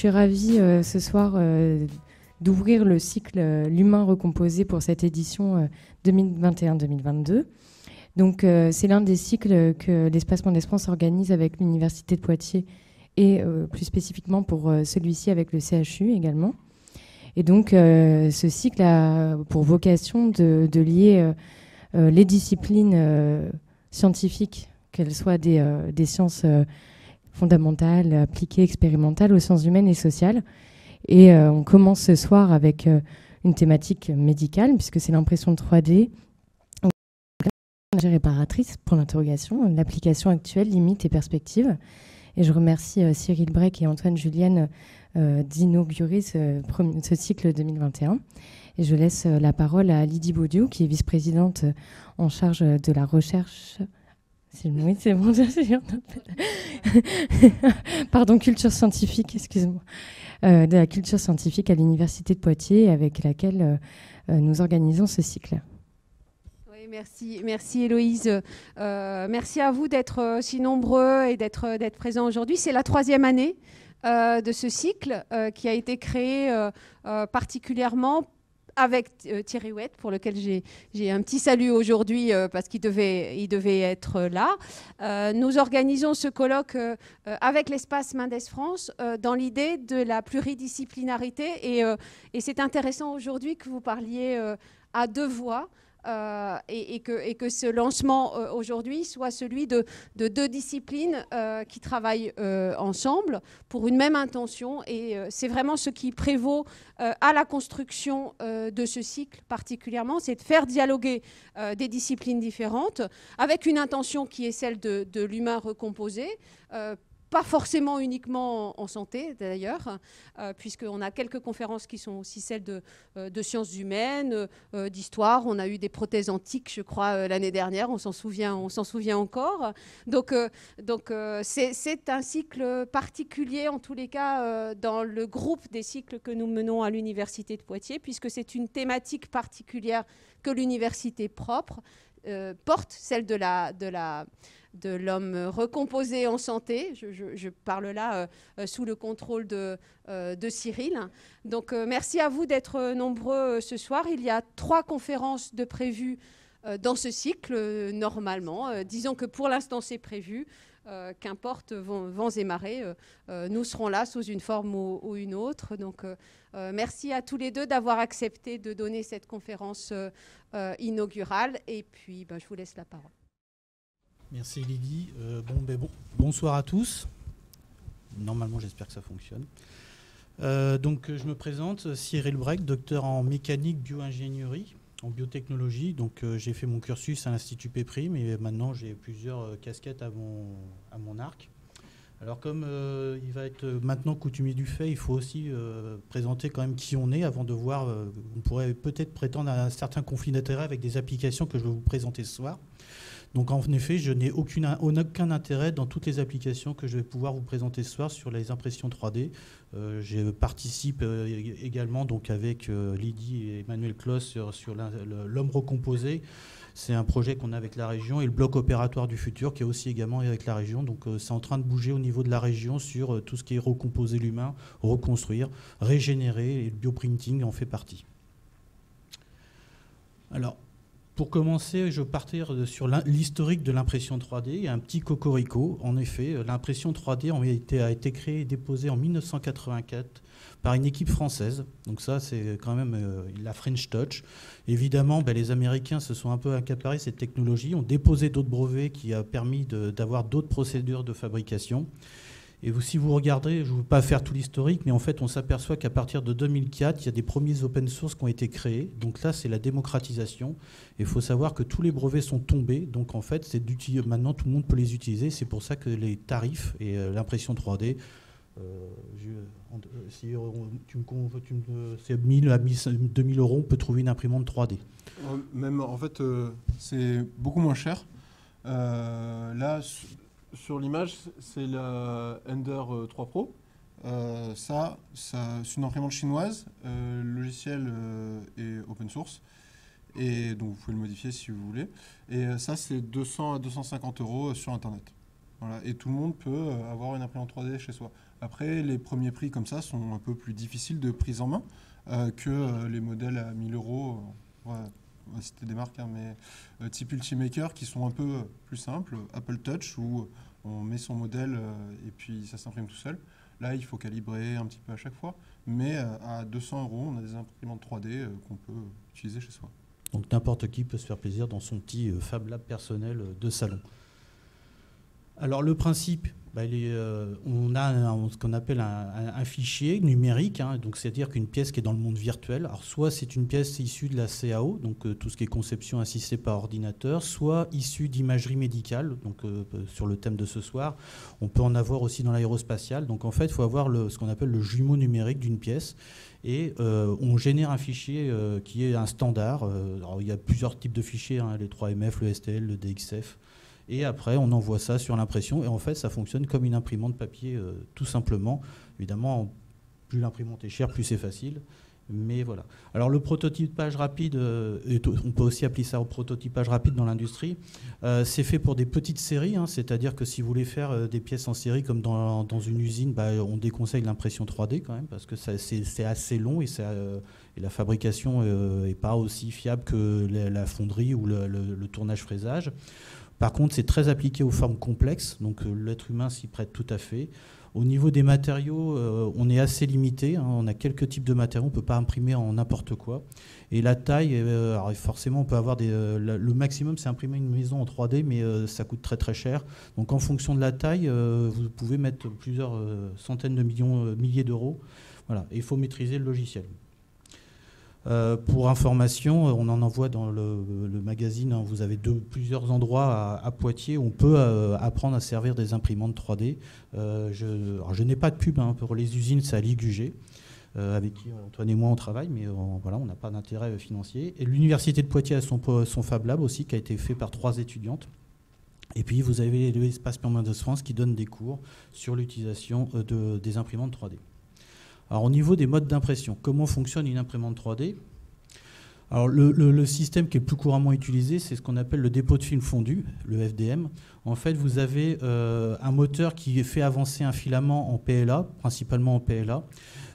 suis ravie ce soir d'ouvrir le cycle L'humain recomposé pour cette édition 2021-2022. Donc c'est l'un des cycles que l'Espace France organise avec l'Université de Poitiers et plus spécifiquement pour celui-ci avec le CHU également. Et donc, euh, ce cycle a pour vocation de, lier euh, euh, les disciplines scientifiques, qu'elles soient des, sciences fondamentales, appliquées, expérimentales, aux sciences humaines et sociales. Et on commence ce soir avec une thématique médicale, puisque c'est l'impression de 3D. Réparatrice pour l'interrogation, l'application actuelle, limite et perspective. Et je remercie Cyril Breck et Antoine Julienne euh, d'inaugurer ce, cycle 2021. Et je laisse euh, la parole à Lydie Baudieu, qui est vice-présidente euh, en charge de la recherche. Oui, c'est bon. Pardon, culture scientifique, excuse-moi. de la culture scientifique à l'Université de Poitiers, avec laquelle nous organisons ce cycle. Oui, merci, merci Héloïse. merci à vous d'être si nombreux et d'être présents aujourd'hui. C'est la troisième année euh, de ce cycle euh, qui a été créé euh, particulièrement avec Thierry Ouette, pour lequel j'ai un petit salut aujourd'hui parce qu'il devait, être là. nous organisons ce colloque avec l'espace Mendes France dans l'idée de la pluridisciplinarité et c'est intéressant aujourd'hui que vous parliez à deux voix. Euh, et, que, ce lancement euh, aujourd'hui soit celui de, deux disciplines euh, qui travaillent ensemble pour une même intention. Et c'est vraiment ce qui prévaut à la construction de ce cycle particulièrement, c'est de faire dialoguer des disciplines différentes avec une intention qui est celle de, de l'humain recomposé pas forcément uniquement en, santé d'ailleurs, euh, puisqu'on a quelques conférences qui sont aussi celles de, euh, sciences humaines, euh, d'histoire. On a eu des prothèses antiques, je crois, l'année dernière. On s'en souvient, on s'en souvient encore. Donc, donc c'est un cycle particulier, en tous les cas, dans le groupe des cycles que nous menons à l'université de Poitiers, puisque c'est une thématique particulière que l'université propre porte, celle de la, de la de l'homme recomposé en santé. Je, parle là euh, sous le contrôle de, euh, Cyril. Donc euh, merci à vous d'être nombreux ce soir. Il y a trois conférences de prévues dans ce cycle, normalement. disons que pour l'instant c'est prévu. Qu'importe vents, et marées, nous serons là sous une forme ou, une autre. Donc, merci à tous les deux d'avoir accepté de donner cette conférence inaugurale. Et puis, ben, je vous laisse la parole. Merci Lydie. Euh, ben, bon, bonsoir à tous. Normalement, j'espère que ça fonctionne. Euh, donc, je me présente, Cyril Breck, docteur en mécanique bio-ingénierie, en biotechnologie. Donc, euh, j'ai fait mon cursus à l'Institut Péprime et maintenant j'ai plusieurs casquettes à mon, à mon arc. Alors, comme il va être maintenant coutumier du fait, il faut aussi présenter quand même qui on est avant de voir. on pourrait peut-être prétendre à un certain conflit d'intérêt avec des applications que je vais vous présenter ce soir. Donc en effet, je n'ai aucun intérêt dans toutes les applications que je vais pouvoir vous présenter ce soir sur les impressions 3D. Euh, je participe euh, également donc avec euh, Lydie et Emmanuel Kloss sur, l'homme recomposé. C'est un projet qu'on a avec la région et le bloc opératoire du futur qui est aussi également avec la région. Donc c'est en train de bouger au niveau de la région sur tout ce qui est recomposer l'humain, reconstruire, régénérer et le bioprinting en fait partie. Alors, pour commencer, je vais partir sur l'historique de l'impression 3D. Il y a un petit cocorico. En effet, l'impression 3D a été créée et déposée en 1984 par une équipe française. Donc ça, c'est quand même euh, la French Touch. Évidemment, ben, les Américains se sont un peu accaparés cette technologie, ont déposé d'autres brevets qui ont permis d'avoir d'autres procédures de fabrication. Et si vous regardez, je ne veux pas faire tout l'historique, mais en fait, on s'aperçoit qu'à partir de 2004, il y a des premiers open source qui ont été créés. Donc là, c'est la démocratisation. Il faut savoir que tous les brevets sont tombés. Donc en fait, c'est maintenant, tout le monde peut les utiliser. C'est pour ça que les tarifs et euh, l'impression 3D, euh, si tu me, c'est 1000 à 2000 euros, on peut trouver une imprimante 3D. Même en fait, euh, c'est beaucoup moins cher. là, sur l'image, c'est la Ender 3 euh, Pro. Euh, ça, c'est une imprimante chinoise. Euh, le logiciel est open source. Et donc, vous pouvez le modifier si vous voulez. Et ça, c'est 200 à 250 euros sur Internet. Voilà, et tout le monde peut avoir une imprimante 3D chez soi. Après, les premiers prix comme ça sont un peu plus difficiles de prise en main que les modèles à 1000 euros. On va citer des marques, hein, mais type Ultimaker qui sont un peu plus simples. Apple Touch où on met son modèle et puis ça s'imprime tout seul. Là, il faut calibrer un petit peu à chaque fois. Mais à 200 euros, on a des imprimantes 3D qu'on peut utiliser chez soi. Donc n'importe qui peut se faire plaisir dans son petit Fab Lab personnel de salon. Alors le principe, bah, euh, on a ce qu'on appelle un, fichier numérique, hein, donc c'est-à-dire qu'une pièce qui est dans le monde virtuel, alors soit c'est une pièce issue de la CAO, donc euh, tout ce qui est conception assistée par ordinateur, soit issue d'imagerie médicale, donc euh, sur le thème de ce soir, on peut en avoir aussi dans l'aérospatial. Donc en fait, il faut avoir ce qu'on appelle le jumeau numérique d'une pièce, et on génère un fichier qui est un standard. il y a plusieurs types de fichiers, hein, les 3MF, le STL, le DXF. Et après, on envoie ça sur l'impression. Et en fait, ça fonctionne comme une imprimante papier, euh, tout simplement. Évidemment, plus l'imprimante est chère, plus c'est facile. Mais voilà. Alors le prototypage rapide, euh, on peut aussi appeler ça au prototypage rapide dans l'industrie. Euh, c'est fait pour des petites séries, hein. c'est-à-dire que si vous voulez faire des pièces en série comme dans, une usine, bah, on déconseille l'impression 3D quand même parce que c'est assez long et, la fabrication n'est pas aussi fiable que la, fonderie ou le, le tournage fraisage. Par contre, c'est très appliqué aux formes complexes, donc euh, l'être humain s'y prête tout à fait. Au niveau des matériaux, euh, on est assez limité. Hein. on a quelques types de matériaux, on ne peut pas imprimer en n'importe quoi. Et la taille, euh, forcément, on peut avoir des. le maximum, c'est imprimer une maison en 3D, mais ça coûte très très cher. Donc en fonction de la taille, vous pouvez mettre plusieurs centaines de millions, milliers d'euros. Et il faut maîtriser le logiciel. Euh, pour information, on en envoie dans le, magazine. Hein. vous avez plusieurs endroits à, Poitiers où on peut euh, apprendre à servir des imprimantes 3D. Euh, je, n'ai pas de pub hein, pour les usines, c'est à l'IGUG, avec qui Antoine et moi on travaille, mais voilà, on n'a pas d'intérêt financier. Et l'université de Poitiers a son, son, Fab Lab aussi, qui a été fait par trois étudiantes. Et puis vous avez l'espace permanent de France qui donne des cours sur l'utilisation des imprimantes 3D. Alors au niveau des modes d'impression, comment fonctionne une imprimante 3D alors le, système qui est plus couramment utilisé, c'est ce qu'on appelle le dépôt de film fondu, le FDM. En fait, vous avez euh, un moteur qui fait avancer un filament en PLA, principalement en PLA.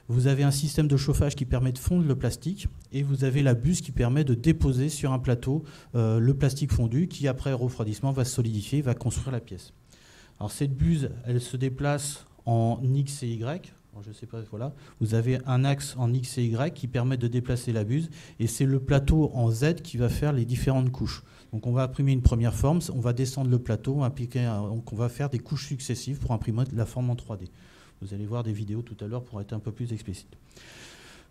Vous avez un système de chauffage qui permet de fondre le plastique et vous avez la buse qui permet de déposer sur un plateau euh, le plastique fondu qui, après refroidissement, va solidifier, va construire la pièce. Alors cette buse, elle se déplace en X et Y je sais pas, voilà. Vous avez un axe en X et Y qui permet de déplacer la buse, et c'est le plateau en Z qui va faire les différentes couches. Donc on va imprimer une première forme, on va descendre le plateau, donc on va faire des couches successives pour imprimer la forme en 3D. Vous allez voir des vidéos tout à l'heure pour être un peu plus explicite.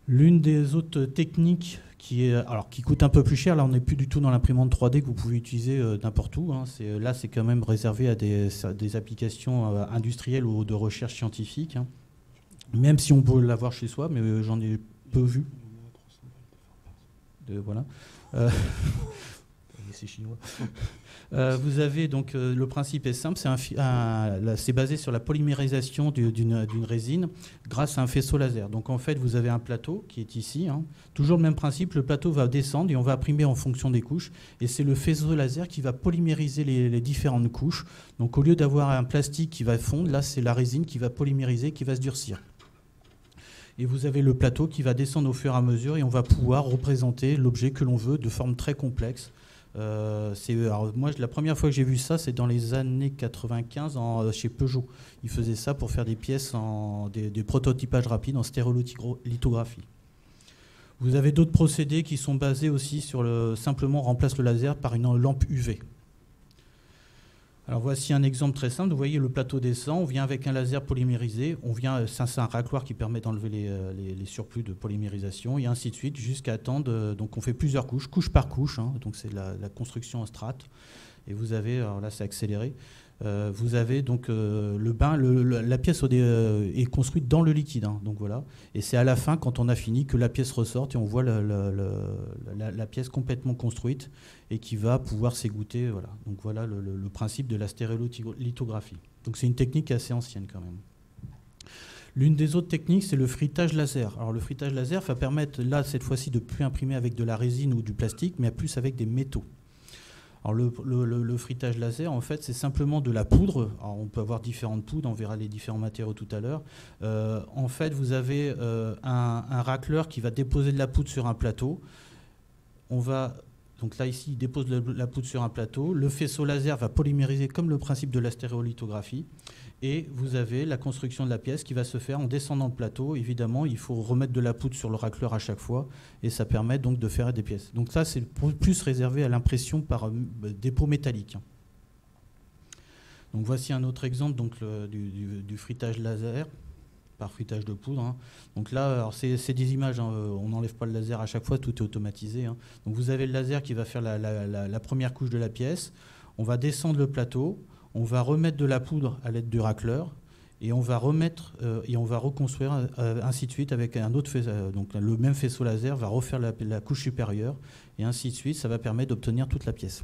L'une des autres techniques qui, est, alors, qui coûte un peu plus cher, là on n'est plus du tout dans l'imprimante 3D que vous pouvez utiliser euh, n'importe où. Hein. là c'est quand même réservé à des, applications euh, industrielles ou de recherche scientifique. Hein. Même si on peut l'avoir chez soi, mais euh, j'en ai peu vu. voilà. Euh, c'est chinois. Euh, vous avez donc le principe est simple, c'est basé sur la polymérisation d'une résine grâce à un faisceau laser. Donc en fait, vous avez un plateau qui est ici. Hein. Toujours le même principe, le plateau va descendre et on va imprimer en fonction des couches. Et c'est le faisceau laser qui va polymériser les, les différentes couches. Donc au lieu d'avoir un plastique qui va fondre, là c'est la résine qui va polymériser, qui va se durcir et vous avez le plateau qui va descendre au fur et à mesure et on va pouvoir représenter l'objet que l'on veut de forme très complexe. Euh, moi, la première fois que j'ai vu ça, c'est dans les années 95 en, chez Peugeot. Ils faisaient ça pour faire des pièces, en, des, prototypages rapides en stéréolithographie. Vous avez d'autres procédés qui sont basés aussi sur le simplement remplace le laser par une lampe UV. Alors voici un exemple très simple. Vous voyez le plateau descend, on vient avec un laser polymérisé, on vient, euh, c'est un racloir qui permet d'enlever euh, les, surplus de polymérisation et ainsi de suite jusqu'à attendre. Euh, donc on fait plusieurs couches, couche par couche. Hein. donc c'est la, construction en strate. Et vous avez, là c'est accéléré, euh, vous avez donc euh, le bain, la pièce euh, est construite dans le liquide. Hein, donc voilà. Et c'est à la fin, quand on a fini, que la pièce ressorte et on voit la, pièce complètement construite et qui va pouvoir s'égoutter. Voilà. Donc voilà le, principe de la stéréolithographie. Donc c'est une technique assez ancienne quand même. L'une des autres techniques, c'est le fritage laser. Alors le fritage laser va permettre, là, cette fois-ci, de plus imprimer avec de la résine ou du plastique, mais plus avec des métaux. Le, le, laser, en fait, c'est simplement de la poudre. On peut avoir différentes poudres, on verra les différents matériaux tout à l'heure. Euh, en fait, vous avez euh, un, un, racleur qui va déposer de la poudre sur un plateau. On va donc là, ici, il dépose la poudre sur un plateau. Le faisceau laser va polymériser comme le principe de la stéréolithographie. Et vous avez la construction de la pièce qui va se faire en descendant le plateau. Évidemment, il faut remettre de la poudre sur le racleur à chaque fois. Et ça permet donc de faire des pièces. Donc ça, c'est plus réservé à l'impression par euh, dépôt métallique. Donc voici un autre exemple donc, du, du, frittage laser par fruitage de poudre. Hein. Donc là, c'est des images, hein, euh, on n'enlève pas le laser à chaque fois, tout est automatisé. Hein. Donc vous avez le laser qui va faire la, première couche de la pièce, on va descendre le plateau, on va remettre de la poudre à l'aide du racleur, et on va remettre euh, et on va reconstruire euh, ainsi de suite avec un autre faisceau. donc le même faisceau laser va refaire la, couche supérieure, et ainsi de suite, ça va permettre d'obtenir toute la pièce.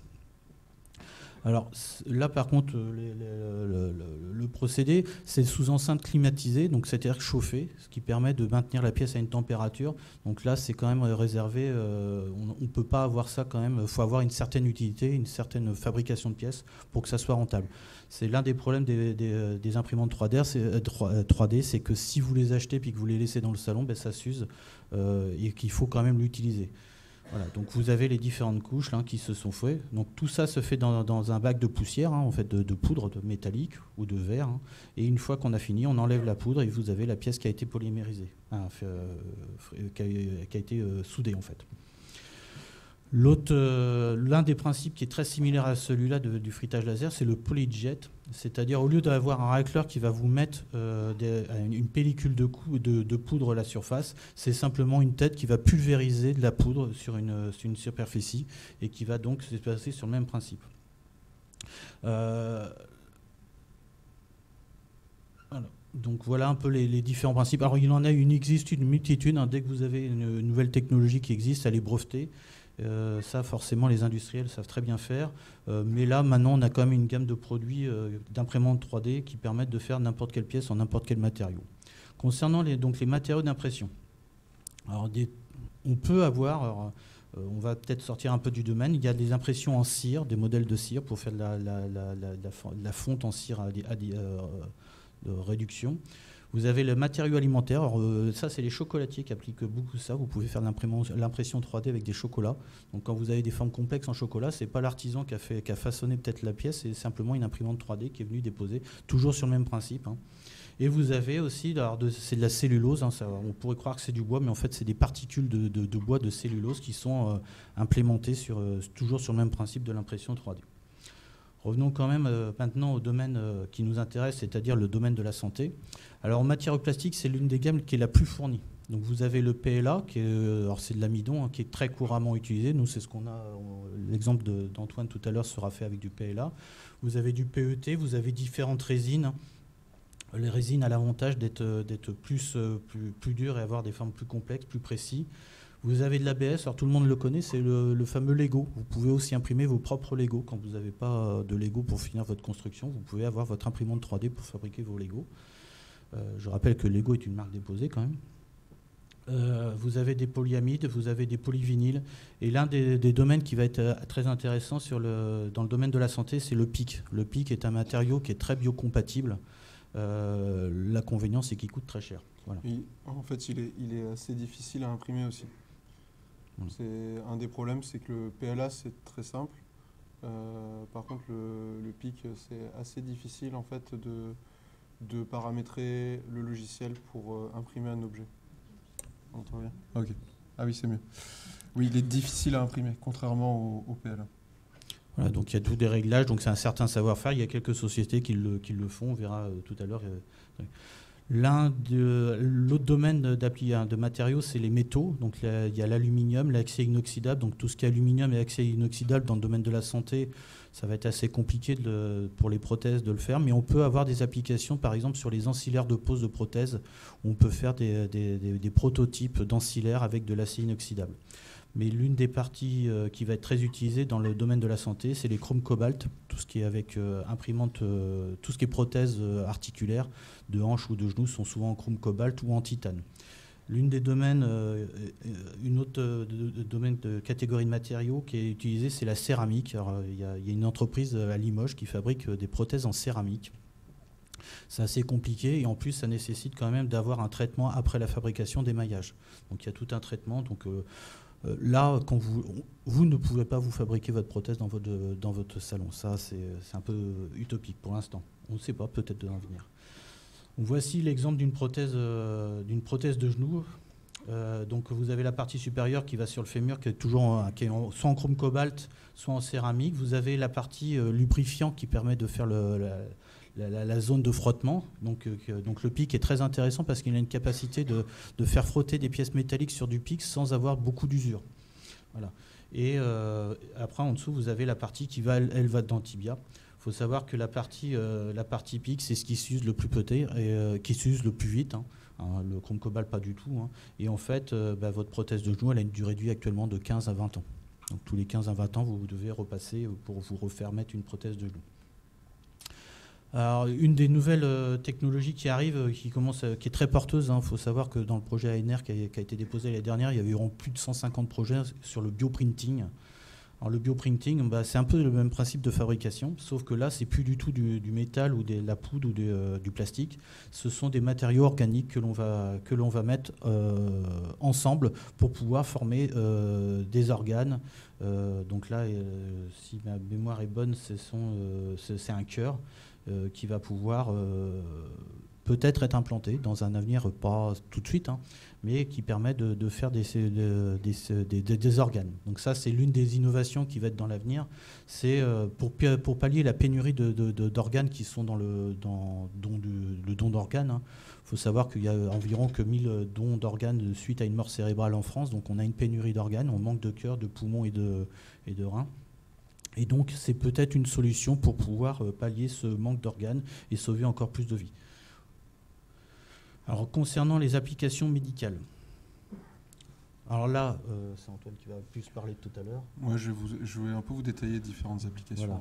Alors là, par contre, euh, le, procédé, c'est sous enceinte climatisée, donc c'est-à-dire chauffé, ce qui permet de maintenir la pièce à une température. Donc là, c'est quand même réservé. Euh, on ne peut pas avoir ça quand même. Il faut avoir une certaine utilité, une certaine fabrication de pièces pour que ça soit rentable. C'est l'un des problèmes des, imprimantes 3D, euh, c'est que si vous les achetez puis que vous les laissez dans le salon, ben, ça s'use et qu'il faut quand même l'utiliser donc vous avez les différentes couches qui se sont faites. Donc tout ça se fait dans, un bac de poussière, hein, en fait, de, poudre de métallique ou de verre. Hein. Et une fois qu'on a fini, on enlève la poudre et vous avez la pièce qui a été polymérisée, hein, euh, qui, a, été euh, soudée en fait. Euh, l'un des principes qui est très similaire à celui-là du frittage laser, c'est le polyjet. C'est-à-dire, au lieu d'avoir un racleur qui va vous mettre euh, une pellicule de, poudre à la surface, c'est simplement une tête qui va pulvériser de la poudre sur une, superficie et qui va donc se passer sur le même principe. Euh, donc voilà un peu les, différents principes. Alors il en a une, existe une multitude. Hein. dès que vous avez une nouvelle technologie qui existe, elle est brevetée. Euh, ça, forcément, les industriels savent très bien faire. Euh, mais là, maintenant, on a quand même une gamme de produits euh, d'imprimantes 3D qui permettent de faire n'importe quelle pièce en n'importe quel matériau. Concernant les, donc, les matériaux d'impression, on peut avoir, on va peut-être sortir un peu du domaine, il y a des impressions en cire, des modèles de cire pour faire de la, fonte en cire à, réduction. Vous avez le matériau alimentaire. Euh, ça, c'est les chocolatiers qui appliquent beaucoup ça. Vous pouvez faire l'impression 3D avec des chocolats. Donc, quand vous avez des formes complexes en chocolat, c'est pas l'artisan qui a, fait, qui a façonné peut-être la pièce, c'est simplement une imprimante 3D qui est venue déposer, toujours sur le même principe. Hein. Et vous avez aussi, c'est de la cellulose, hein, on pourrait croire que c'est du bois, mais en fait c'est des particules de, bois, de cellulose qui sont euh, implémentées sur, euh, toujours sur le même principe de l'impression 3D. Revenons quand même euh, maintenant au domaine euh, qui nous intéresse, c'est-à-dire le domaine de la santé. Alors en matière plastique, c'est l'une des gammes qui est la plus fournie. Donc vous avez le PLA, qui euh, c'est de l'amidon, hein, qui est très couramment utilisé. Nous, c'est ce qu'on a. L'exemple d'Antoine tout à l'heure sera fait avec du PLA. Vous avez du PET, vous avez différentes résines. Les résines ont l'avantage d'être plus, plus, plus dures et avoir des formes plus complexes, plus précises. Vous avez de l'ABS, alors tout le monde le connaît, c'est le, fameux Lego. Vous pouvez aussi imprimer vos propres Lego. Quand vous n'avez pas de Lego pour finir votre construction, vous pouvez avoir votre imprimante 3D pour fabriquer vos Lego. Euh, je rappelle que Lego est une marque déposée quand même. Euh, vous avez des polyamides, vous avez des polyvinyles. Et l'un des, domaines qui va être euh, très intéressant sur le, dans le domaine de la santé, c'est le PIC. Le PIC est un matériau qui est très biocompatible. L'inconvénient, c'est qu'il coûte très cher. en fait, il est, il est assez difficile à imprimer aussi. C'est un des problèmes, c'est que le PLA c'est très simple. Euh, par contre, le, PIC c'est assez difficile en fait de, de paramétrer le logiciel pour euh, imprimer un objet. On entend bien? Ok. Ah oui, c'est mieux. Oui, il est difficile à imprimer, contrairement au, PLA. Voilà, donc il y a tous des réglages, donc c'est un certain savoir-faire. Il y a quelques sociétés qui le, qui le font, on verra euh, tout à l'heure. L'un de l'autre domaine hein, de matériaux, c'est les métaux. Donc il y a l'aluminium, l'acier inoxydable. Donc tout ce qui est aluminium et acier inoxydable dans le domaine de la santé, ça va être assez compliqué pour les prothèses de le faire. Mais on peut avoir des applications, par exemple sur les ancillaires de pose de prothèses, on peut faire des, des prototypes d'ancillaires avec de l'acier inoxydable. Mais l'une des parties euh, qui va être très utilisée dans le domaine de la santé, c'est les chromes cobalt, tout ce qui est avec euh, imprimante, euh, tout ce qui est prothèses articulaires de hanches ou de genoux sont souvent en chrome cobalt ou en titane. L'une des domaines, une autre domaine de catégorie de matériaux qui est utilisée, c'est la céramique. il, y a, une entreprise à Limoges qui fabrique des prothèses en céramique. C'est assez compliqué et en plus ça nécessite quand même d'avoir un traitement après la fabrication des maillages. Donc il y a tout un traitement. Donc euh, là, quand vous, ne pouvez pas vous fabriquer votre prothèse dans votre, dans votre salon. Ça, c'est un peu utopique pour l'instant. On ne sait pas, peut-être de l'avenir. Voici l'exemple d'une prothèse, euh, prothèse de genou. Euh, donc vous avez la partie supérieure qui va sur le fémur, qui est toujours qui est soit en chrome cobalt, soit en céramique. Vous avez la partie lubrifiant qui permet de faire le, la, zone de frottement. Donc, euh, donc le pic est très intéressant parce qu'il a une capacité de, faire frotter des pièces métalliques sur du pic sans avoir beaucoup d'usure. Voilà. Et euh, après, en dessous, vous avez la partie qui va, elle, va dans tibia. Il faut savoir que la partie, euh, la partie pic, c'est ce qui s'use le plus peut-être et qui s'use le plus vite. Hein. Hein, le chrome cobalt, pas du tout. Hein. Et en fait, bah, votre prothèse de genou, elle a une durée actuellement de 15 à 20 ans. Donc tous les 15 à 20 ans, vous devez repasser pour vous refaire mettre une prothèse de genou. Alors, une des nouvelles euh, technologies qui arrive, euh, qui, commence, qui est très porteuse, il hein, faut savoir que dans le projet ANR qui a, été déposé l'année dernière, il y avait plus de 150 projets sur le bioprinting. Alors, le bioprinting, bah, c'est un peu le même principe de fabrication, sauf que là, c'est plus du tout du, métal ou de la poudre ou euh, du plastique. Ce sont des matériaux organiques que l'on va, que l'on va mettre ensemble pour pouvoir former des organes. donc là, si ma mémoire est bonne, c'est un cœur. Euh, qui va pouvoir euh, peut-être être implanté dans un avenir, pas tout de suite, hein, mais qui permet de, faire des, organes. Donc ça, c'est l'une des innovations qui va être dans l'avenir. C'est euh, pour, pallier la pénurie d'organes qui sont dans le, dans, don, le don d'organes. Il hein. faut savoir qu'il y a environ que 1000 dons d'organes suite à une mort cérébrale en France. Donc on a une pénurie d'organes, on manque de cœur, de poumons et de, et de reins. Et donc, c'est peut-être une solution pour pouvoir euh, pallier ce manque d'organes et sauver encore plus de vies. Alors, concernant les applications médicales. Alors là, euh, c'est Antoine qui va plus parler tout à l'heure. Moi, je, vais un peu vous détailler différentes applications.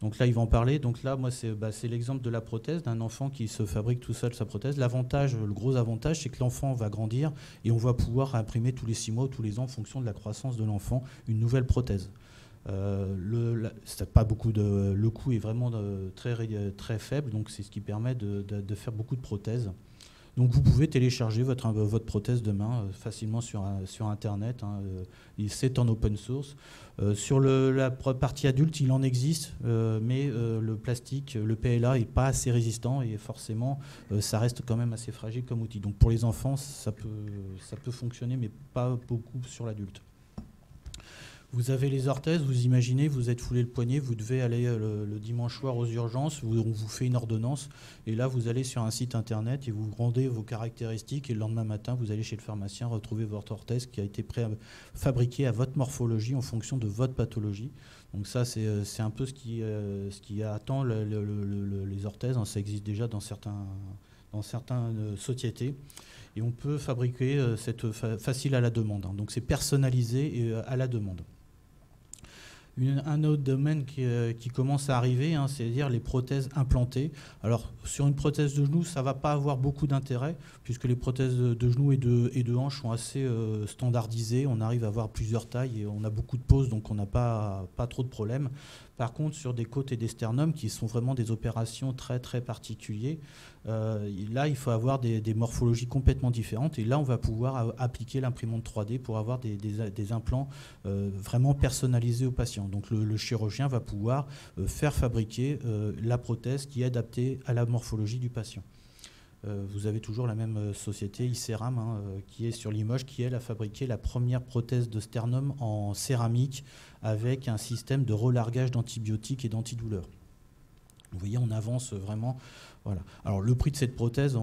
Donc là, il va en parler. Donc là, moi, bah, c'est l'exemple de la prothèse d'un enfant qui se fabrique tout seul sa prothèse. L'avantage, le gros avantage, c'est que l'enfant va grandir et on va pouvoir imprimer tous les six mois ou tous les ans, en fonction de la croissance de l'enfant, une nouvelle prothèse. Euh, le, pas beaucoup de, le coût est vraiment très, très faible, donc c'est ce qui permet de, faire beaucoup de prothèses. Donc vous pouvez télécharger votre, votre prothèse de main euh, facilement sur, sur Internet. Hein, euh, c'est en open source. sur la partie adulte, il en existe, mais le plastique, le PLA, n'est pas assez résistant et forcément, ça reste quand même assez fragile comme outil. Donc pour les enfants, ça peut, ça peut fonctionner, mais pas beaucoup sur l'adulte. Vous avez les orthèses, vous imaginez, vous êtes foulé le poignet, vous devez aller euh, le, dimanche soir aux urgences, on vous fait une ordonnance, et là vous allez sur un site internet et vous rendez vos caractéristiques, et le lendemain matin vous allez chez le pharmacien retrouver votre orthèse qui a été fabriquée à votre morphologie en fonction de votre pathologie. Donc ça c'est euh, un peu ce qui, euh, attend les orthèses, hein. ça existe déjà dans, certains, certaines sociétés et on peut fabriquer cette facile à la demande. Hein. Donc c'est personnalisé à la demande un autre domaine qui, euh, commence à arriver, hein, c'est-à-dire les prothèses implantées. Alors, sur une prothèse de genou, ça ne va pas avoir beaucoup d'intérêt, puisque les prothèses de genou et de, et de hanche sont assez euh, standardisées. On arrive à avoir plusieurs tailles et on a beaucoup de poses, donc on n'a pas, pas trop de problèmes. Par contre, sur des côtes et des sternums, qui sont vraiment des opérations très très particulières, euh, là, il faut avoir des, morphologies complètement différentes. Et là, on va pouvoir appliquer l'imprimante 3D pour avoir des, implants euh, vraiment personnalisés aux patients. Donc, le, chirurgien va pouvoir euh, faire fabriquer la prothèse qui est adaptée à la morphologie du patient. vous avez toujours la même société, ICERAM, hein, qui est sur Limoges, qui elle a fabriqué la première prothèse de sternum en céramique avec un système de relargage d'antibiotiques et d'antidouleurs. Vous voyez, on avance vraiment. Voilà. Alors le prix de cette prothèse,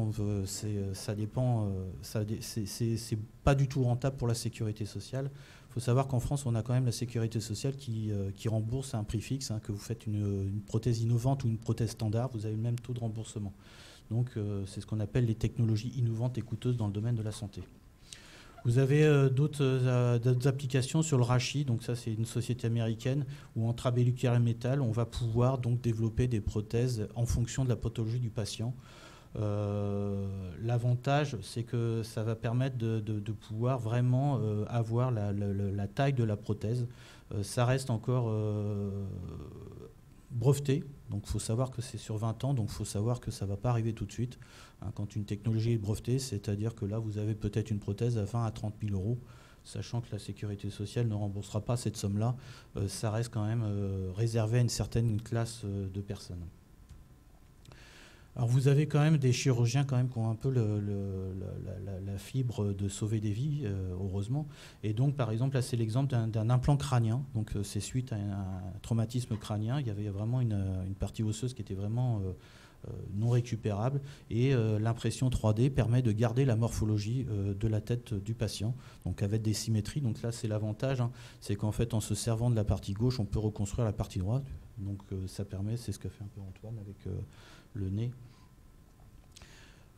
ça dépend, euh, c'est pas du tout rentable pour la sécurité sociale. Il faut savoir qu'en France, on a quand même la sécurité sociale qui, euh, rembourse à un prix fixe. Hein, que vous faites une, prothèse innovante ou une prothèse standard, vous avez le même taux de remboursement. Donc euh, c'est ce qu'on appelle les technologies innovantes et coûteuses dans le domaine de la santé. Vous avez euh, euh, d'autres applications sur le rachis, donc ça c'est une société américaine où en trabellucaire et métal, on va pouvoir donc développer des prothèses en fonction de la pathologie du patient. L'avantage, c'est que ça va permettre de, pouvoir vraiment avoir la, taille de la prothèse. ça reste encore breveté, donc il faut savoir que c'est sur 20 ans, donc il faut savoir que ça ne va pas arriver tout de suite. Hein, quand une technologie est brevetée, c'est-à-dire que là, vous avez peut-être une prothèse à 20 à 30 000 euros, sachant que la sécurité sociale ne remboursera pas cette somme-là, euh, ça reste quand même euh, réservé à une certaine classe euh, de personnes. Alors vous avez quand même des chirurgiens quand même qui ont un peu la, fibre de sauver des vies, heureusement. Et donc par exemple là c'est l'exemple d'un implant crânien. Donc c'est suite à un, traumatisme crânien. Il y avait vraiment une, partie osseuse qui était vraiment non récupérable et euh, l'impression 3D permet de garder la morphologie euh, de la tête du patient, donc avec des symétries. Donc là, c'est l'avantage, hein. c'est qu'en fait, en se servant de la partie gauche, on peut reconstruire la partie droite. Donc ça permet, c'est ce que fait un peu Antoine avec le nez.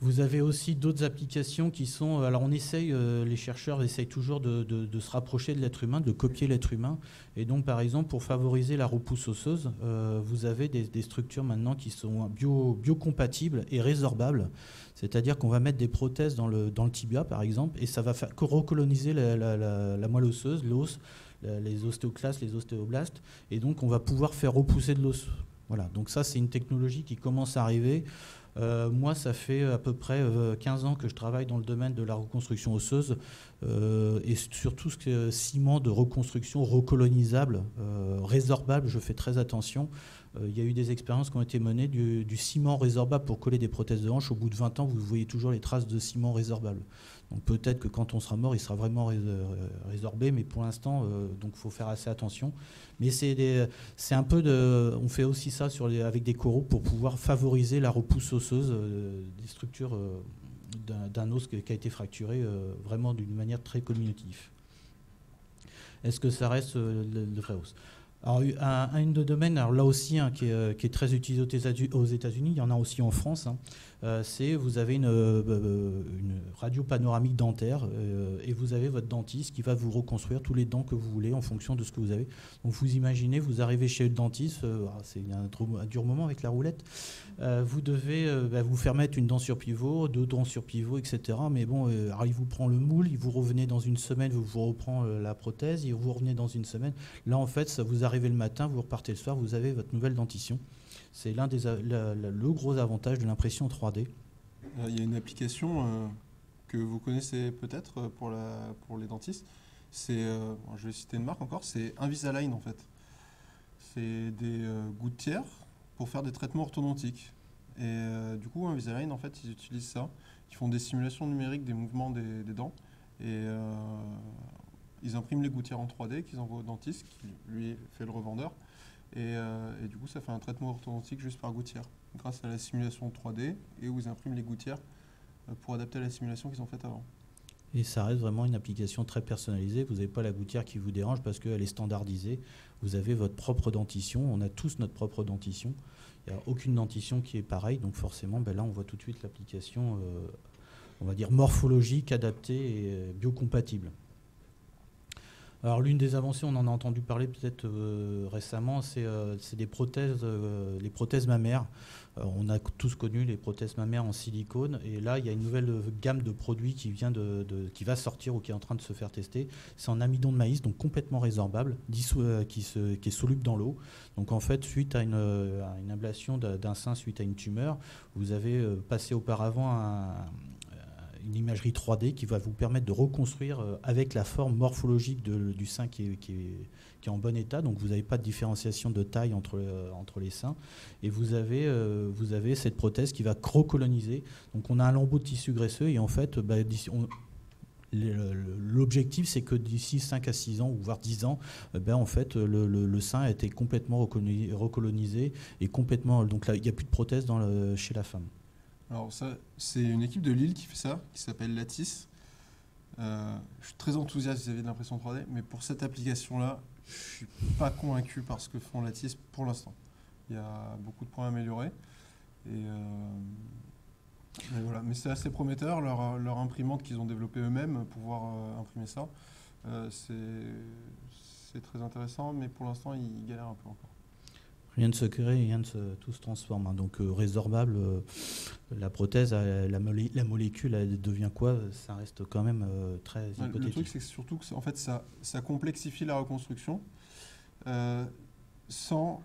Vous avez aussi d'autres applications qui sont. Alors, on essaye, euh, les chercheurs essayent toujours de, se rapprocher de l'être humain, de copier l'être humain. Et donc, par exemple, pour favoriser la repousse osseuse, euh, vous avez des, structures maintenant qui sont bio, biocompatibles et résorbables. C'est-à-dire qu'on va mettre des prothèses dans le tibia, par exemple, et ça va recoloniser la, moelle osseuse, l'os, les ostéoclastes, les ostéoblastes. Et donc, on va pouvoir faire repousser de l'os. Voilà. Donc, ça, c'est une technologie qui commence à arriver. Euh, moi, ça fait à peu près 15 euh, ans que je travaille dans le domaine de la reconstruction osseuse euh, et surtout ce ciment de reconstruction recolonisable, résorbable, je fais très attention. Il y a eu des expériences qui ont été menées du, du, ciment résorbable pour coller des prothèses de hanche. Au bout de 20 ans, vous voyez toujours les traces de ciment résorbable. Donc peut-être que quand on sera mort, il sera vraiment résorbé, mais pour l'instant, euh, donc il faut faire assez attention. Mais c'est un peu on fait aussi ça avec des coraux pour pouvoir favoriser la repousse osseuse euh, des structures euh, d'un os qui a été fracturé vraiment d'une manière très communicative. Est-ce que ça reste le, vrai os? Alors, un, un de domaine, alors là aussi, hein, qui, est, très utilisé aux États-Unis, il y en a aussi en France. Hein. Euh, c'est vous avez une, euh, euh, radio panoramique dentaire et vous avez votre dentiste qui va vous reconstruire tous les dents que vous voulez en fonction de ce que vous avez. Donc vous imaginez, vous arrivez chez le dentiste, ah, c'est un, dur moment avec la roulette, vous devez bah, vous faire mettre une dent sur pivot, deux dents sur pivot, etc. Mais bon, il vous prend le moule, il vous revenez dans une semaine, vous vous reprend la prothèse, il vous revenez dans une semaine. Là en fait, ça vous arrivez le matin, vous repartez le soir, vous avez votre nouvelle dentition. C'est l'un des le gros avantage de l'impression 3D. Euh, il y a une application euh, que vous connaissez peut-être euh, pour, les dentistes. C'est, je vais citer une marque encore, c'est Invisalign en fait. C'est des gouttières pour faire des traitements orthodontiques. Et du coup, Invisalign, en fait, ils utilisent ça. Ils font des simulations numériques des mouvements des, des dents. Et ils impriment les gouttières en 3D qu'ils envoient au dentiste, qui lui fait le revendeur. Euh, et, du coup, ça fait un traitement orthodontique juste par gouttière, grâce à la simulation 3D, et où ils impriment les gouttières euh, pour adapter à la simulation qu'ils ont faite avant. Et ça reste vraiment une application très personnalisée. Vous n'avez pas la gouttière qui vous dérange parce qu'elle est standardisée. Vous avez votre propre dentition. On a tous notre propre dentition. Il n'y a aucune dentition qui est pareille. Donc forcément, ben là, on voit tout de suite l'application, euh, on va dire, morphologique, adaptée et biocompatible. Alors l'une des avancées, on en a entendu parler peut-être euh, récemment, c'est euh, des prothèses, euh, les prothèses mammaires. on a tous connu les prothèses mammaires en silicone, et là il y a une nouvelle gamme de produits qui vient de, qui va sortir ou qui est en train de se faire tester. C'est en amidon de maïs, donc complètement résorbable, qui, se, qui, est soluble dans l'eau. Donc en fait, suite à une, à une ablation d'un sein suite à une tumeur, vous avez passé auparavant un, une imagerie 3D qui va vous permettre de reconstruire euh, avec la forme morphologique du sein qui est, en bon état. Donc vous n'avez pas de différenciation de taille entre, euh, les seins. Et vous avez, euh, vous avez cette prothèse qui va recoloniser. Donc on a un lambeau de tissu graisseux et en fait, bah, L'objectif, c'est que d'ici 5 à 6 ans, ou voire 10 ans, ben, en fait, le, sein a été complètement recolonisé et complètement. Donc là, il n'y a plus de prothèse chez la femme. Alors ça, c'est une équipe de Lille qui fait ça, qui s'appelle Lattice. Euh, je suis très enthousiaste vis-à-vis de l'impression 3D, mais pour cette application-là, je suis pas convaincu par ce que font Lattice pour l'instant. Il y a beaucoup de points à améliorer. Euh, voilà. Mais c'est assez prometteur, leur, leur imprimante qu'ils ont développée eux-mêmes, pouvoir euh, imprimer ça. c'est très intéressant, mais pour l'instant, ils galèrent un peu encore. Rien ne se crée, rien ne se, tout se transforme. Hein. Donc résorbable, la prothèse, la, la, molécule, elle devient quoi? Ça reste quand même très hypothétique. Le truc, c'est surtout que en fait, ça, ça complexifie la reconstruction sans,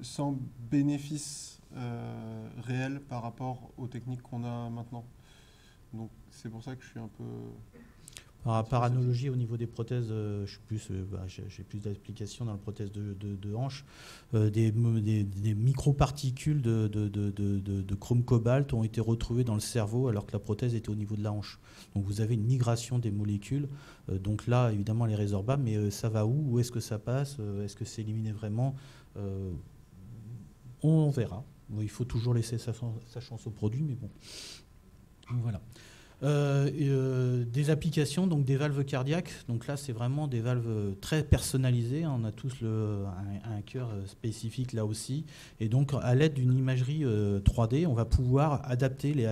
sans bénéfice réel par rapport aux techniques qu'on a maintenant. Donc c'est pour ça que je suis un peu par, analogie, au niveau des prothèses, euh, euh, bah, j'ai plus d'applications dans la prothèse de, de, hanche. Euh, des, des, microparticules de, de, chrome cobalt ont été retrouvées dans le cerveau alors que la prothèse était au niveau de la hanche. Donc vous avez une migration des molécules. donc là, évidemment, les résorbables, mais ça va où? Où est-ce que ça passe? Est-ce que c'est éliminé vraiment? On verra. Il faut toujours laisser sa, sa chance au produit, mais bon. Voilà. Euh, euh, des applications, donc des valves cardiaques. Donc là, c'est vraiment des valves très personnalisées. On a tous le, un, cœur spécifique là aussi. Et donc, à l'aide d'une imagerie 3D, euh, on va pouvoir adapter les,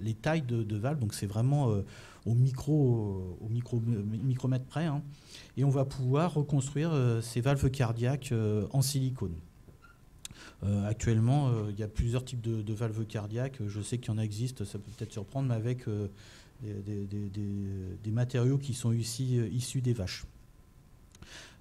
les tailles de, valves. Donc, c'est vraiment au micro, au micro, micromètre près. Hein. Et on va pouvoir reconstruire ces valves cardiaques en silicone. Euh, actuellement, euh, il y a plusieurs types de, valves cardiaques. Je sais qu'il y en existe, ça peut peut-être surprendre, mais avec euh, des, matériaux qui sont ici, issus des vaches.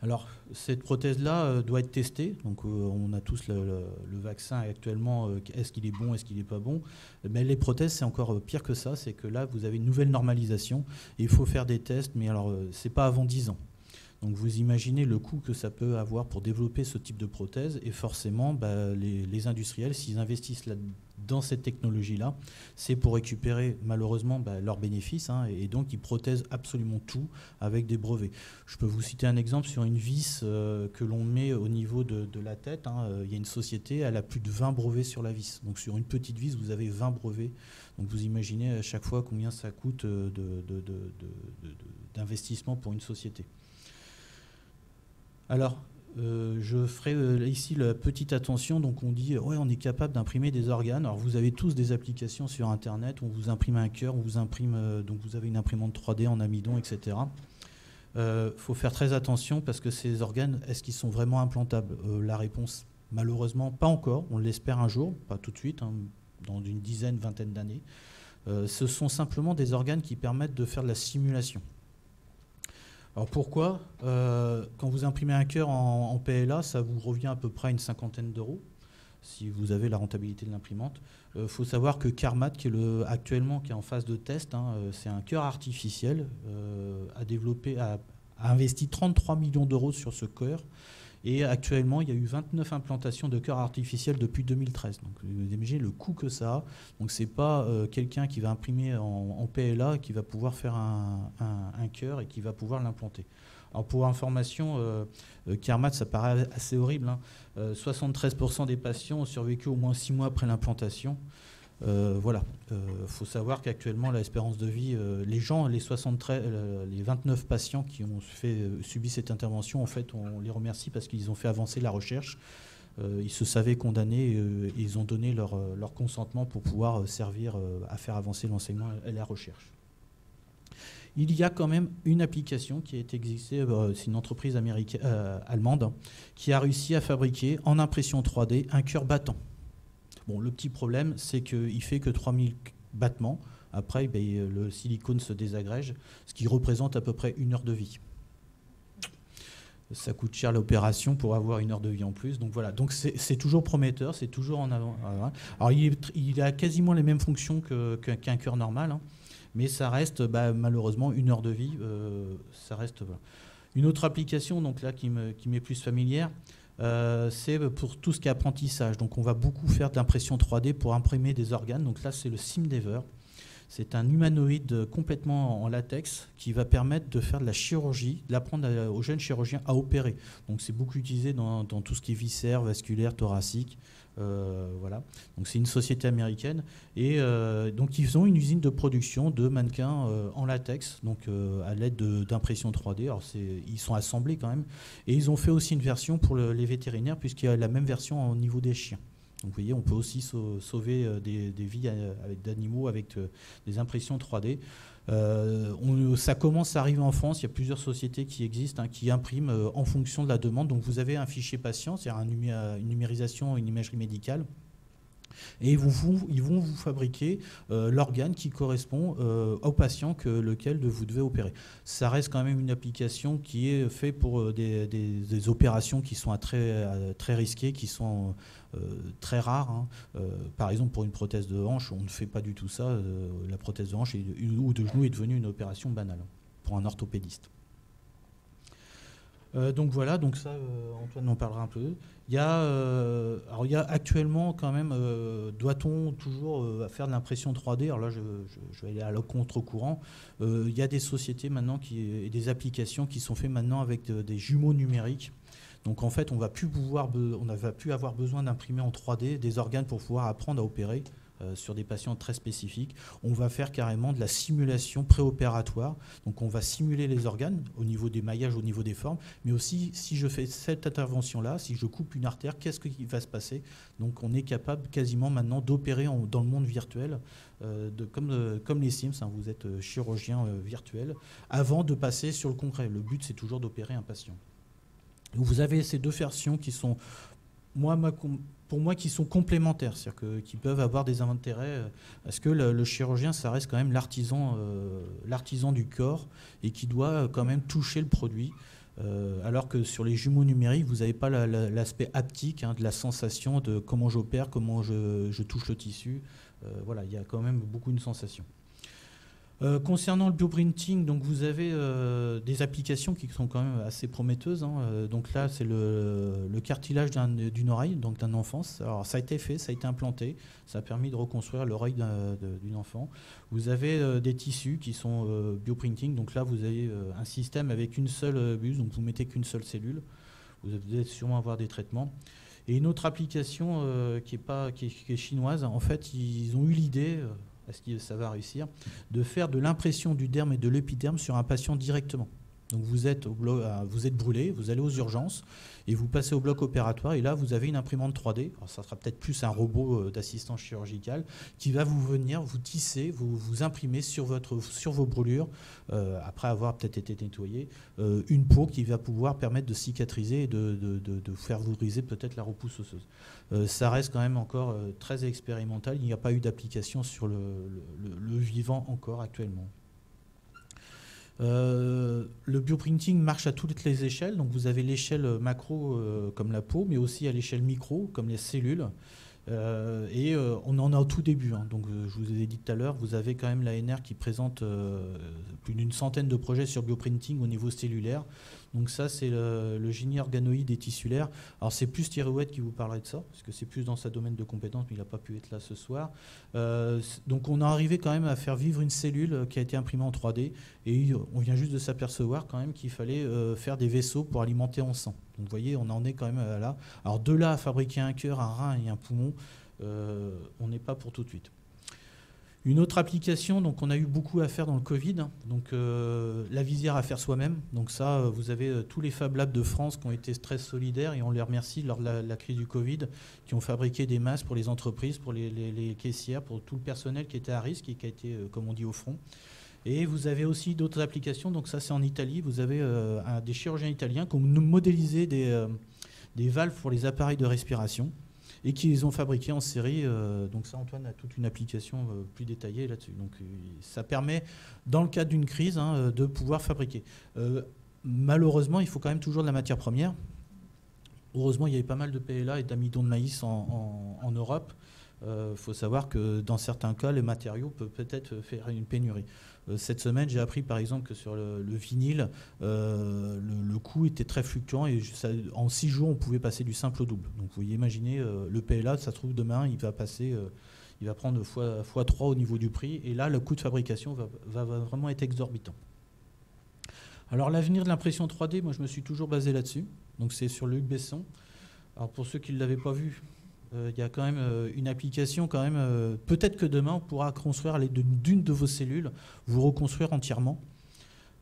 Alors, cette prothèse-là doit être testée. Donc, on a tous le, vaccin actuellement. est-ce qu'il est bon Est-ce qu'il n'est pas bon Mais les prothèses, c'est encore pire que ça. C'est que là, vous avez une nouvelle normalisation. Il faut faire des tests. Mais alors, c'est pas avant 10 ans. Donc vous imaginez le coût que ça peut avoir pour développer ce type de prothèse et forcément bah, les, industriels, s'ils investissent dans cette technologie-là, c'est pour récupérer malheureusement bah, leurs bénéfices hein, et donc ils prothèsent absolument tout avec des brevets. Je peux vous citer un exemple sur une vis euh, que l'on met au niveau de, la tête. Hein. Il y a une société, elle a plus de 20 brevets sur la vis. Donc sur une petite vis, vous avez 20 brevets. Donc vous imaginez à chaque fois combien ça coûte euh, d'investissement pour une société. Alors, euh, je ferai euh, ici la petite attention. Donc, on dit, ouais, on est capable d'imprimer des organes. Alors, vous avez tous des applications sur Internet. On vous imprime un cœur, on vous imprime, euh, donc vous avez une imprimante 3D en amidon, etc. Il faut faire très attention parce que ces organes, est-ce qu'ils sont vraiment implantables? La réponse, malheureusement, pas encore. On l'espère un jour, pas tout de suite, hein, dans une dizaine, vingtaine d'années. ce sont simplement des organes qui permettent de faire de la simulation. Alors pourquoi euh, Quand vous imprimez un cœur en, PLA, ça vous revient à peu près une cinquantaine d'euros, si vous avez la rentabilité de l'imprimante. Il euh, faut savoir que Carmat, qui est le, actuellement qui est en phase de test, hein, euh, c'est un cœur artificiel, a, développé, a, investi 33 millions d'euros sur ce cœur. Et actuellement, il y a eu 29 implantations de cœurs artificiels depuis 2013. Donc, vous imaginez le coût que ça a. Donc, ce n'est pas euh, quelqu'un qui va imprimer en, PLA qui va pouvoir faire un, cœur et qui va pouvoir l'implanter. Alors, pour information, euh, euh ça paraît assez horrible. 73% hein. euh, des patients ont survécu au moins 6 mois après l'implantation. Euh, voilà, il euh, faut savoir qu'actuellement l'espérance de vie, euh, les gens, les 73, les 29 patients qui ont subi cette intervention, en fait, on les remercie parce qu'ils ont fait avancer la recherche. ils se savaient condamnés et ils ont donné leur, leur consentement pour pouvoir servir à faire avancer l'enseignement et la recherche. Il y a quand même une application qui a été existée, c'est une entreprise américaine, allemande, qui a réussi à fabriquer en impression 3D un cœur battant. Bon, le petit problème, c'est qu'il fait que 3000 battements. Après, ben, le silicone se désagrège, ce qui représente à peu près une heure de vie. Ça coûte cher l'opération pour avoir une heure de vie en plus. Donc voilà, c'est toujours prometteur, c'est toujours en avant. Alors il, a quasiment les mêmes fonctions qu'un cœur normal, hein. mais ça reste bah, malheureusement une heure de vie. Euh, ça reste. Une autre application donc là qui m'est plus familière, euh, c'est pour tout ce qui est apprentissage. Donc on va beaucoup faire d'impression 3D pour imprimer des organes. Donc là c'est le SimDever. C'est un humanoïde complètement en latex qui va permettre de faire de la chirurgie, d'apprendre aux jeunes chirurgiens à opérer. Donc c'est beaucoup utilisé dans, tout ce qui est viscère, vasculaire, thoracique. Euh, voilà. Donc c'est une société américaine et euh, donc ils ont une usine de production de mannequins euh, en latex, donc à l'aide d'impression 3D. Alors ils sont assemblés quand même et ils ont fait aussi une version pour les vétérinaires puisqu'il y a la même version au niveau des chiens. Donc vous voyez, on peut aussi sauver des, vies avec d'animaux avec des impressions 3D. ça commence à arriver en France. Il y a plusieurs sociétés qui existent, hein, qui impriment en fonction de la demande. Donc vous avez un fichier patient, c'est-à-dire une numérisation, une imagerie médicale. Et ils vont, vous fabriquer euh, l'organe qui correspond euh, au patient que lequel vous devez opérer. Ça reste quand même une application qui est faite pour euh, des, opérations qui sont très risquées, qui sont très rares. Hein. par exemple, pour une prothèse de hanche, on ne fait pas du tout ça. la prothèse de hanche ou de genou est devenue une opération banale pour un orthopédiste. donc voilà, donc ça, Antoine en parlera un peu. Il y a, euh, alors il y a actuellement quand même, euh, doit-on toujours euh, faire de l'impression 3D Alors là, je, vais aller à le contre-courant. il y a des sociétés maintenant qui, et des applications qui sont faites maintenant avec des jumeaux numériques. Donc en fait, on va plus pouvoir, va plus avoir besoin d'imprimer en 3D des organes pour pouvoir apprendre à opérer. Euh, sur des patients très spécifiques. On va faire carrément de la simulation préopératoire. Donc on va simuler les organes au niveau des maillages, au niveau des formes, mais aussi si je fais cette intervention-là, si je coupe une artère, qu'est-ce qui va se passer? Donc on est capable quasiment maintenant d'opérer dans le monde virtuel, euh, euh, comme les Sims, hein, vous êtes chirurgien virtuel, avant de passer sur le concret. Le but c'est toujours d'opérer un patient. Vous avez ces deux versions qui sont pour moi, qui sont complémentaires, c'est-à-dire qui peuvent avoir des intérêts. Parce que le, chirurgien, ça reste quand même l'artisan, euh, du corps et qui doit quand même toucher le produit. Euh, alors que sur les jumeaux numériques, vous n'avez pas l'aspect haptique hein, de la sensation de comment j'opère, comment je, touche le tissu. Euh, voilà, il y a quand même beaucoup une sensation. Euh, concernant le bioprinting, donc vous avez euh, des applications qui sont quand même assez prometteuses. Hein. Euh, donc là, c'est le, cartilage d'une oreille, donc d'un enfant. Alors ça a été fait, ça a été implanté, ça a permis de reconstruire l'oreille d'une enfant. Vous avez des tissus qui sont bioprinting. Donc là, vous avez un système avec une seule buse, donc vous mettez qu'une seule cellule. Vous allez sûrement avoir des traitements. Et une autre application qui, est pas, qui est chinoise, en fait, ils ont eu l'idée est-ce que ça va réussir, de faire de l'impression du derme et de l'épiderme sur un patient directement? Donc vous êtes, euh, vous êtes brûlé, vous allez aux urgences et vous passez au bloc opératoire et là vous avez une imprimante 3D. Alors ça sera peut-être plus un robot euh, d'assistance chirurgicale qui va vous venir vous tisser, vous, vous imprimer sur, votre, sur vos brûlures, euh, après avoir peut-être été nettoyé, une peau qui va pouvoir permettre de cicatriser et de, de, faire vous briser peut-être la repousse osseuse. ça reste quand même encore très expérimental. Il n'y a pas eu d'application sur le, le vivant encore actuellement. Euh, le bioprinting marche à toutes les échelles. Donc vous avez l'échelle macro euh, comme la peau, mais aussi à l'échelle micro comme les cellules. Euh, et on en a au tout début. Hein. Donc je vous ai dit tout à l'heure, vous avez quand même l'ANR qui présente plus d'une centaine de projets sur bioprinting au niveau cellulaire. Donc ça, c'est le, génie organoïde et tissulaire. Alors c'est plus Thierry qui vous parlerait de ça, parce que c'est plus dans sa domaine de compétence, mais il n'a pas pu être là ce soir. Euh, donc on a arrivé quand même à faire vivre une cellule qui a été imprimée en 3D, et on vient juste de s'apercevoir quand même qu'il fallait euh, faire des vaisseaux pour alimenter en sang. Donc vous voyez, on en est quand même là. Alors de là à fabriquer un cœur, un rein et un poumon, euh, on n'est pas pour tout de suite. Une autre application, donc on a eu beaucoup à faire dans le Covid, hein. donc euh, la visière à faire soi-même. Donc ça, euh, vous avez euh, tous les Fab Labs de France qui ont été très solidaires et on les remercie lors de la, crise du Covid, qui ont fabriqué des masques pour les entreprises, pour les, caissières, pour tout le personnel qui était à risque et qui a été, comme on dit, au front. Et vous avez aussi d'autres applications, donc ça c'est en Italie, vous avez des chirurgiens italiens qui ont modélisé des, des valves pour les appareils de respiration et qu'ils ont fabriqué en série. Euh, donc ça, Antoine a toute une application euh, plus détaillée là-dessus. Donc euh, ça permet, dans le cadre d'une crise, hein, de pouvoir fabriquer. malheureusement, il faut quand même toujours de la matière première. Heureusement, il y avait pas mal de PLA et d'amidon de maïs en, Europe. Il faut savoir que dans certains cas, les matériaux peuvent peut-être faire une pénurie. Euh, cette semaine, j'ai appris par exemple que sur le, vinyle, euh, le, coût était très fluctuant et en six jours, on pouvait passer du simple au double. Donc vous pouvez imaginer, euh, le PLA, ça se trouve demain, il va passer, il va prendre fois, fois 3 au niveau du prix. Et là, le coût de fabrication va, vraiment être exorbitant. Alors l'avenir de l'impression 3D, moi je me suis toujours basé là-dessus. Donc c'est sur Luc Besson. Alors pour ceux qui ne l'avaient pas vu, il y a quand même euh, une application quand même. Euh, peut-être que demain on pourra construire d'une de vos cellules, vous reconstruire entièrement.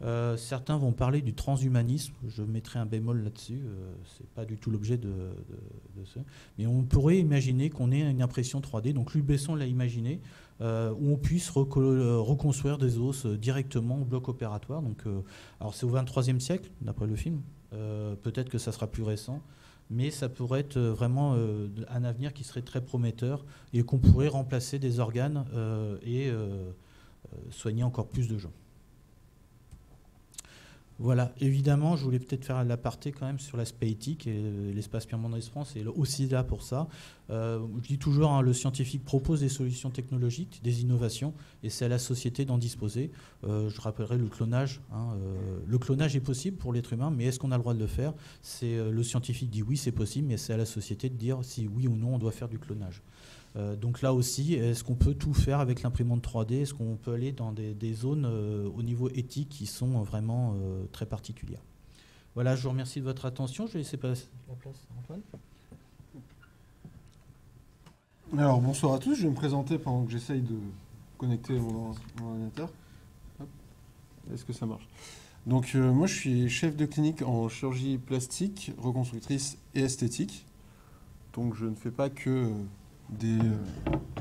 Euh, certains vont parler du transhumanisme. Je mettrai un bémol là-dessus. Euh, c'est pas du tout l'objet de, de, ça. Mais on pourrait imaginer qu'on ait une impression 3D. Donc Luc Besson l'a imaginé, euh, où on puisse reconstruire des os directement au bloc opératoire. Donc, alors c'est au 23e siècle, d'après le film. Peut-être que ça sera plus récent. Mais ça pourrait être vraiment un avenir qui serait très prometteur et qu'on pourrait remplacer des organes et soigner encore plus de gens. Voilà, évidemment, je voulais peut-être faire l'aparté quand même sur l'aspect éthique et l'espace Pierre Mendès France est aussi là pour ça. Euh, je dis toujours, hein, le scientifique propose des solutions technologiques, des innovations, et c'est à la société d'en disposer. Euh, je rappellerai le clonage. Hein, euh, le clonage est possible pour l'être humain, mais est-ce qu'on a le droit de le faire? C'est le scientifique dit oui, c'est possible, mais c'est à la société de dire si oui ou non on doit faire du clonage. Euh, donc là aussi, est-ce qu'on peut tout faire avec l'imprimante 3D Est-ce qu'on peut aller dans des, zones euh, au niveau éthique qui sont vraiment euh, très particulières? Voilà, je vous remercie de votre attention. Je vais laisser passer la place à Antoine. Alors bonsoir à tous, je vais me présenter pendant que j'essaye de connecter mon, ordinateur. Est-ce que ça marche? Donc moi je suis chef de clinique en chirurgie plastique, reconstructrice et esthétique. Donc je ne fais pas que euh,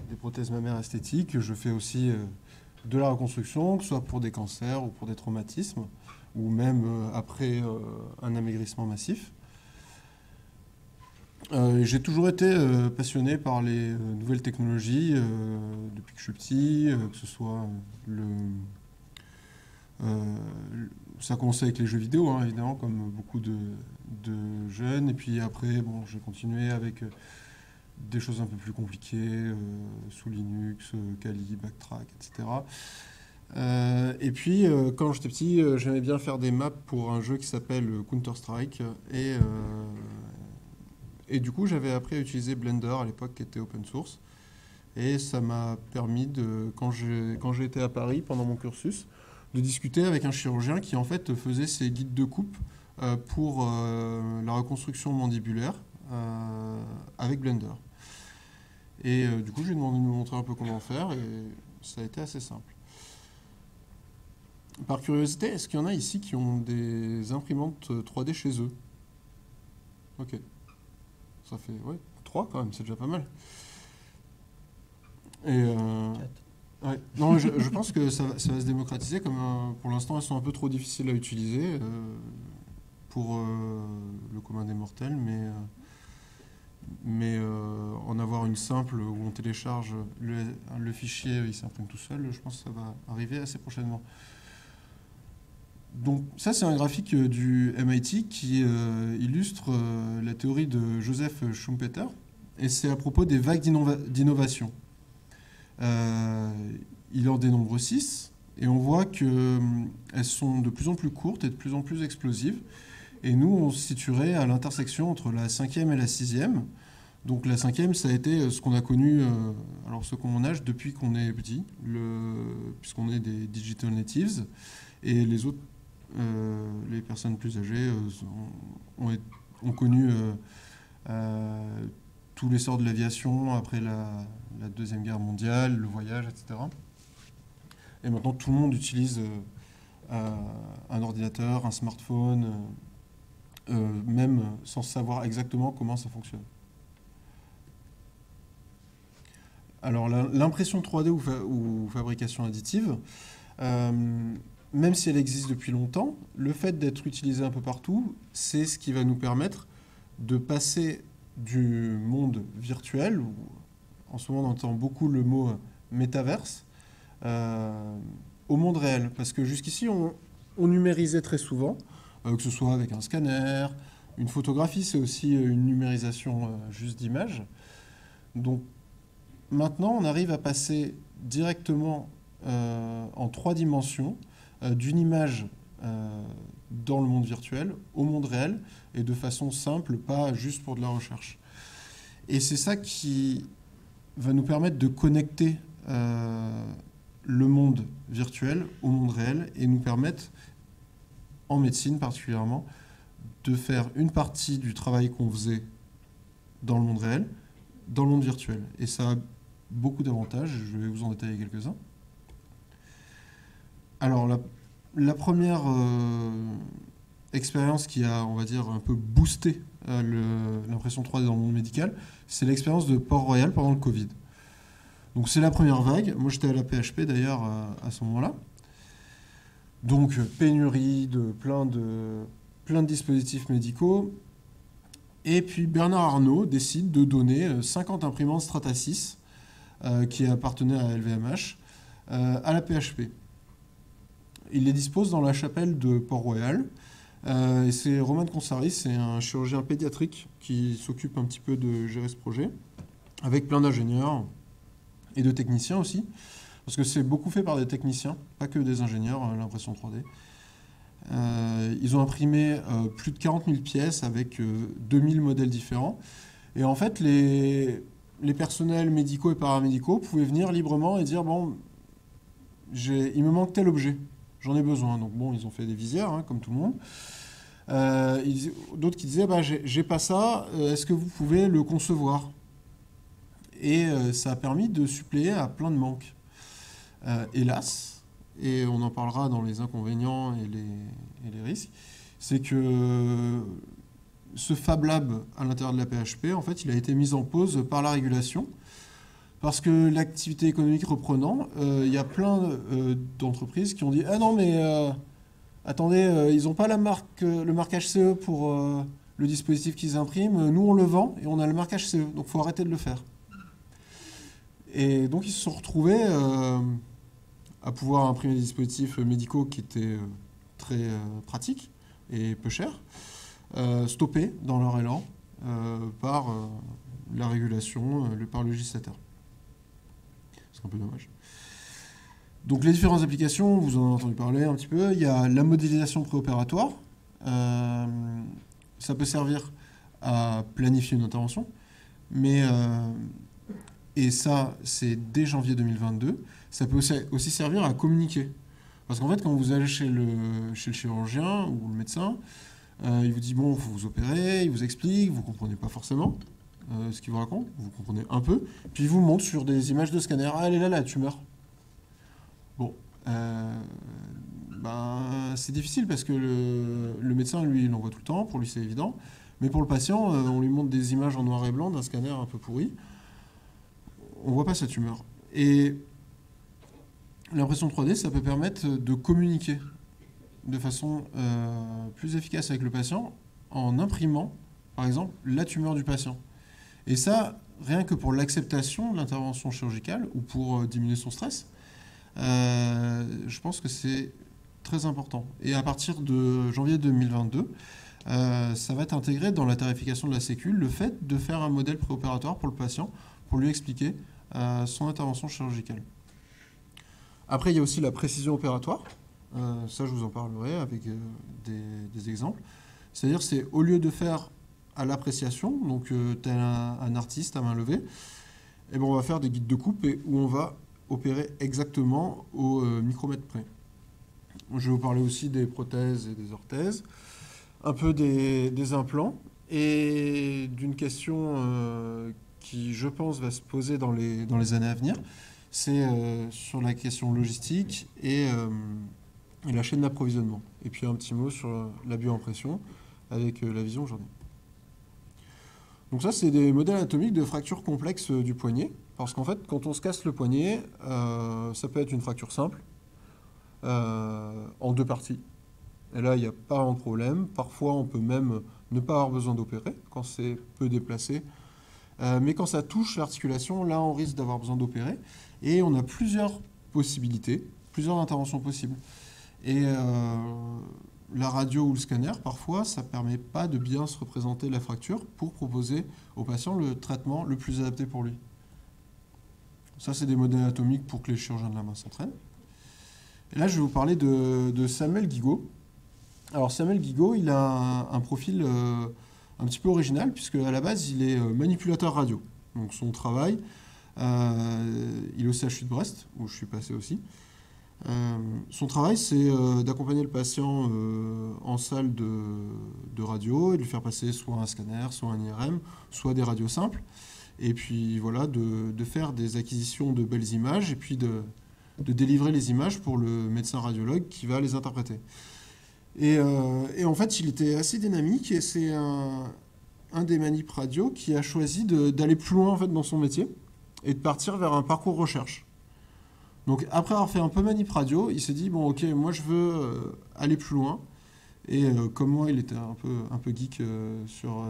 des, prothèses mammaires esthétiques. Je fais aussi euh, de la reconstruction, que ce soit pour des cancers ou pour des traumatismes, ou même euh, après un amaigrissement massif. j'ai toujours été passionné par les nouvelles technologies depuis que je suis petit, que ce soit le, ça a commencé avec les jeux vidéo, hein, évidemment, comme beaucoup de, jeunes. Et puis après, bon, j'ai continué avec des choses un peu plus compliquées, euh, sous Linux, euh, Kali, Backtrack, etc. Euh, et puis, quand j'étais petit, j'aimais bien faire des maps pour un jeu qui s'appelle Counter-Strike. Et, du coup, j'avais appris à utiliser Blender à l'époque, qui était open source. Et ça m'a permis, quand j'ai été à Paris pendant mon cursus, de discuter avec un chirurgien qui en fait faisait ses guides de coupe pour la reconstruction mandibulaire avec Blender. Et euh, du coup, j'ai demandé de me montrer un peu comment faire et ça a été assez simple. Par curiosité, est-ce qu'il y en a ici qui ont des imprimantes 3D chez eux? Ok. Ça fait, ouais, 3 quand même, c'est déjà pas mal. Et euh, ouais. Non, je, pense que ça, va se démocratiser. Comme euh, pour l'instant, elles sont un peu trop difficiles à utiliser pour le commun des mortels, mais mais euh, en avoir une simple où on télécharge le, fichier, il s'imprime tout seul, je pense que ça va arriver assez prochainement. Donc ça, c'est un graphique du MIT qui euh, illustre euh, la théorie de Joseph Schumpeter, et c'est à propos des vagues d'innovation. il en dénombre 6, et on voit qu'elles sont de plus en plus courtes et de plus en plus explosives. Et nous, on se situerait à l'intersection entre la cinquième et la sixième. Donc la cinquième, ça a été euh, ce qu'on a connu, euh, alors ce qu'on âge depuis qu'on est petit, puisqu'on est des digital natives, et les autres, euh, les personnes plus âgées, ont, connu tous les sorts de l'aviation après la, Deuxième Guerre mondiale, le voyage, etc. Et maintenant, tout le monde utilise un ordinateur, un smartphone, même sans savoir exactement comment ça fonctionne. Alors l'impression 3D ou, fabrication additive, euh, même si elle existe depuis longtemps, le fait d'être utilisée un peu partout, c'est ce qui va nous permettre de passer du monde virtuel, où en ce moment on entend beaucoup le mot métaverse, euh, au monde réel. Parce que jusqu'ici on, numérisait très souvent, euh, que ce soit avec un scanner, une photographie, c'est aussi une numérisation juste d'image. Donc Maintenant, on arrive à passer directement euh, en trois dimensions euh, d'une image euh, dans le monde virtuel au monde réel et de façon simple, pas juste pour de la recherche. Et c'est ça qui va nous permettre de connecter le monde virtuel au monde réel et nous permettre, en médecine particulièrement, de faire une partie du travail qu'on faisait dans le monde réel, dans le monde virtuel. Et ça beaucoup d'avantages, je vais vous en détailler quelques-uns. Alors, la première expérience qui a, on va dire, un peu boosté l'impression 3D dans le monde médical, c'est l'expérience de Port-Royal pendant le Covid. Donc c'est la première vague. Moi j'étais à la PHP d'ailleurs à ce moment-là. Donc pénurie de plein de, dispositifs médicaux. Et puis Bernard Arnault décide de donner 50 euh, imprimantes Strata 6 euh, qui appartenaient à LVMH euh, à la PHP. Il les dispose dans la chapelle de Port-Royal. et c'est Romain de Consari, c'est un chirurgien pédiatrique qui s'occupe un petit peu de gérer ce projet, avec plein d'ingénieurs et de techniciens aussi. Parce que c'est beaucoup fait par des techniciens, pas que des ingénieurs, hein, l'impression 3D. Euh, ils ont imprimé euh, plus de 40 000 pièces avec 2000 euh, modèles différents. Et en fait, les, les personnels médicaux et paramédicaux pouvaient venir librement et dire, bon, il me manque tel objet, j'en ai besoin. Donc bon, ils ont fait des visières, hein, comme tout le monde. D'autres qui disaient, bah, j'ai pas ça, est-ce que vous pouvez le concevoir? Et ça a permis de suppléer à plein de manques. Hélas, et on en parlera dans les inconvénients et les, risques, c'est que ce Fab Lab à l'intérieur de la PHP, en fait, il a été mis en pause par la régulation. Parce que l'activité économique reprenant, euh, il y a plein euh, d'entreprises qui ont dit Ah non, mais euh, attendez, ils n'ont pas la marque, le marquage CE pour le dispositif qu'ils impriment. Nous, on le vend et on a le marquage CE. Donc, il faut arrêter de le faire. Et donc, ils se sont retrouvés à pouvoir imprimer des dispositifs médicaux qui étaient euh, très euh, pratiques et peu chers, euh, stoppés dans leur élan par la régulation, par le législateur. C'est un peu dommage. Donc les différentes applications, vous en avez entendu parler un petit peu. Il y a la modélisation préopératoire. ça peut servir à planifier une intervention. Mais, et ça, c'est dès janvier 2022 ça peut aussi, servir à communiquer. Parce qu'en fait, quand vous allez chez le, chirurgien ou le médecin, euh, il vous dit bon, il faut vous opérer, il vous explique, vous ne comprenez pas forcément euh, ce qu'il vous raconte, vous comprenez un peu, puis il vous montre sur des images de scanner, ah, elle est là, la tumeur. Bon, euh, ben, c'est difficile parce que le, médecin, lui, il en voit tout le temps, pour lui c'est évident, mais pour le patient, on lui montre des images en noir et blanc d'un scanner un peu pourri, on ne voit pas sa tumeur. Et l'impression 3D, ça peut permettre de communiquer de façon euh, plus efficace avec le patient en imprimant, par exemple, la tumeur du patient. Et ça, rien que pour l'acceptation de l'intervention chirurgicale ou pour euh, diminuer son stress, euh, je pense que c'est très important. Et à partir de janvier 2022, ça va être intégré dans la tarification de la Sécu le fait de faire un modèle préopératoire pour le patient pour lui expliquer son intervention chirurgicale. Après, il y a aussi la précision opératoire. Euh, ça, je vous en parlerai avec euh, des, exemples. C'est-à-dire, c'est au lieu de faire à l'appréciation, donc euh, tel un, artiste à main levée, eh ben, on va faire des guides de coupe et où on va opérer exactement au micromètre près. Je vais vous parler aussi des prothèses et des orthèses, un peu des, implants et d'une question qui, je pense, va se poser dans les années à venir c'est euh, sur la question logistique euh, et, la chaîne d'approvisionnement. Et puis un petit mot sur la bioimpression avec euh, la vision aujourd'hui. Donc ça, c'est des modèles anatomiques de fractures complexes du poignet. Parce qu'en fait, quand on se casse le poignet, ça peut être une fracture simple, en deux parties. Et là, il n'y a pas un problème. Parfois, on peut même ne pas avoir besoin d'opérer quand c'est peu déplacé. Mais quand ça touche l'articulation, là, on risque d'avoir besoin d'opérer. Et on a plusieurs possibilités, plusieurs interventions possibles. Et euh, la radio ou le scanner, parfois, ça ne permet pas de bien se représenter la fracture pour proposer au patient le traitement le plus adapté pour lui. Ça, c'est des modèles anatomiques pour que les chirurgiens de la main s'entraînent. Et là, je vais vous parler de, Samuel Guigaud. Alors, Samuel Guigaud, il a un, profil euh, un petit peu original, puisque à la base, il est euh, manipulateur radio. Donc, son travail, euh, il est au CHU de Brest, où je suis passé aussi. Euh, son travail, c'est d'accompagner le patient en salle de, radio et de lui faire passer soit un scanner, soit un IRM, soit des radios simples. Et puis voilà, de, faire des acquisitions de belles images et puis de, de délivrer les images pour le médecin radiologue qui va les interpréter. Et, et en fait, il était assez dynamique et c'est un, des manip radio qui a choisi d'aller plus loin en fait, dans son métier et de partir vers un parcours recherche. Donc après avoir fait un peu manip radio, il s'est dit, bon ok, moi je veux aller plus loin. Et comme moi, il était un peu, un peu geek sur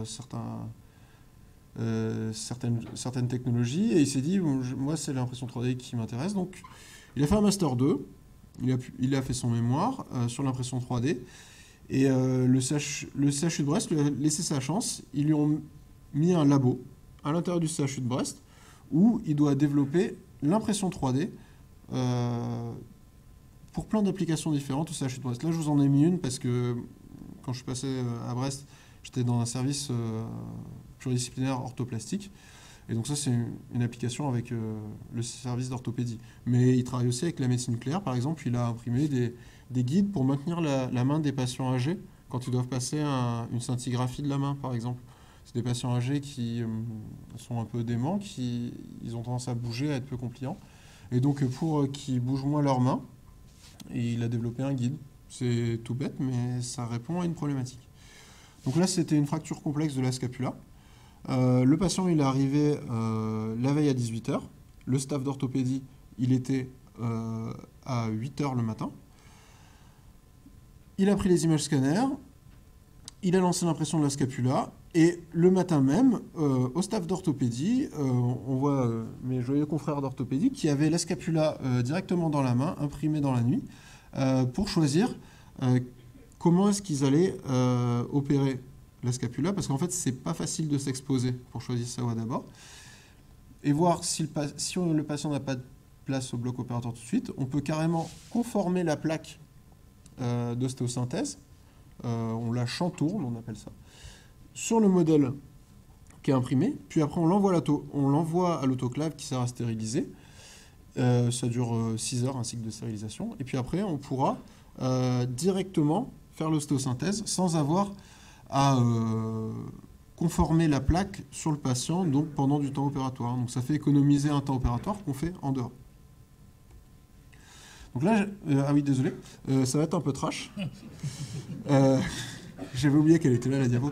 euh, certaines, certaines technologies et il s'est dit moi c'est l'impression 3D qui m'intéresse donc il a fait un master 2 il a, fait son mémoire euh, sur l'impression 3D et euh, le, CH, le CHU de Brest lui a laissé sa chance. Ils lui ont mis un labo à l'intérieur du CHU de Brest où il doit développer l'impression 3D pour plein d'applications différentes au CHU de Brest. Là je vous en ai mis une parce que quand je suis passé à Brest j'étais dans un service pluridisciplinaire orthoplastique. Et donc ça, c'est une, application avec euh, le service d'orthopédie. Mais il travaille aussi avec la médecine nucléaire. Par exemple, il a imprimé des, des guides pour maintenir la, main des patients âgés quand ils doivent passer une scintigraphie de la main, par exemple. C'est des patients âgés qui euh, sont un peu déments, qui ils ont tendance à bouger, à être peu compliants. Et donc, pour qu'ils bougent moins leurs mains, il a développé un guide. C'est tout bête, mais ça répond à une problématique. Donc là, c'était une fracture complexe de la scapula. Euh, le patient, est arrivé euh, la veille à 18h. Le staff d'orthopédie, il était euh, à 8h le matin. Il a pris les images scanner, il a lancé l'impression de la scapula, et le matin même, au staff d'orthopédie, on voit mes joyeux confrères d'orthopédie qui avaient la scapula directement dans la main, imprimée dans la nuit, pour choisir comment est-ce qu'ils allaient opérer la scapula, parce qu'en fait, c'est pas facile de s'exposer pour choisir sa voie d'abord. Et voir si le, si le patient n'a pas de place au bloc opératoire tout de suite, on peut carrément conformer la plaque euh, d'ostéosynthèse, euh, on la chantourne, on appelle ça, sur le modèle qui est imprimé, puis après on l'envoie à l'autoclave qui sert à stériliser. Euh, ça dure 6 heures, un cycle de stérilisation. Et puis après, on pourra directement faire l'ostéosynthèse sans avoir à euh, conformer la plaque sur le patient donc pendant du temps opératoire. Donc ça fait économiser un temps opératoire qu'on fait en dehors. Donc là, euh, ah oui, désolé, euh, ça va être un peu trash. J'avais oublié qu'elle était là, la diapo.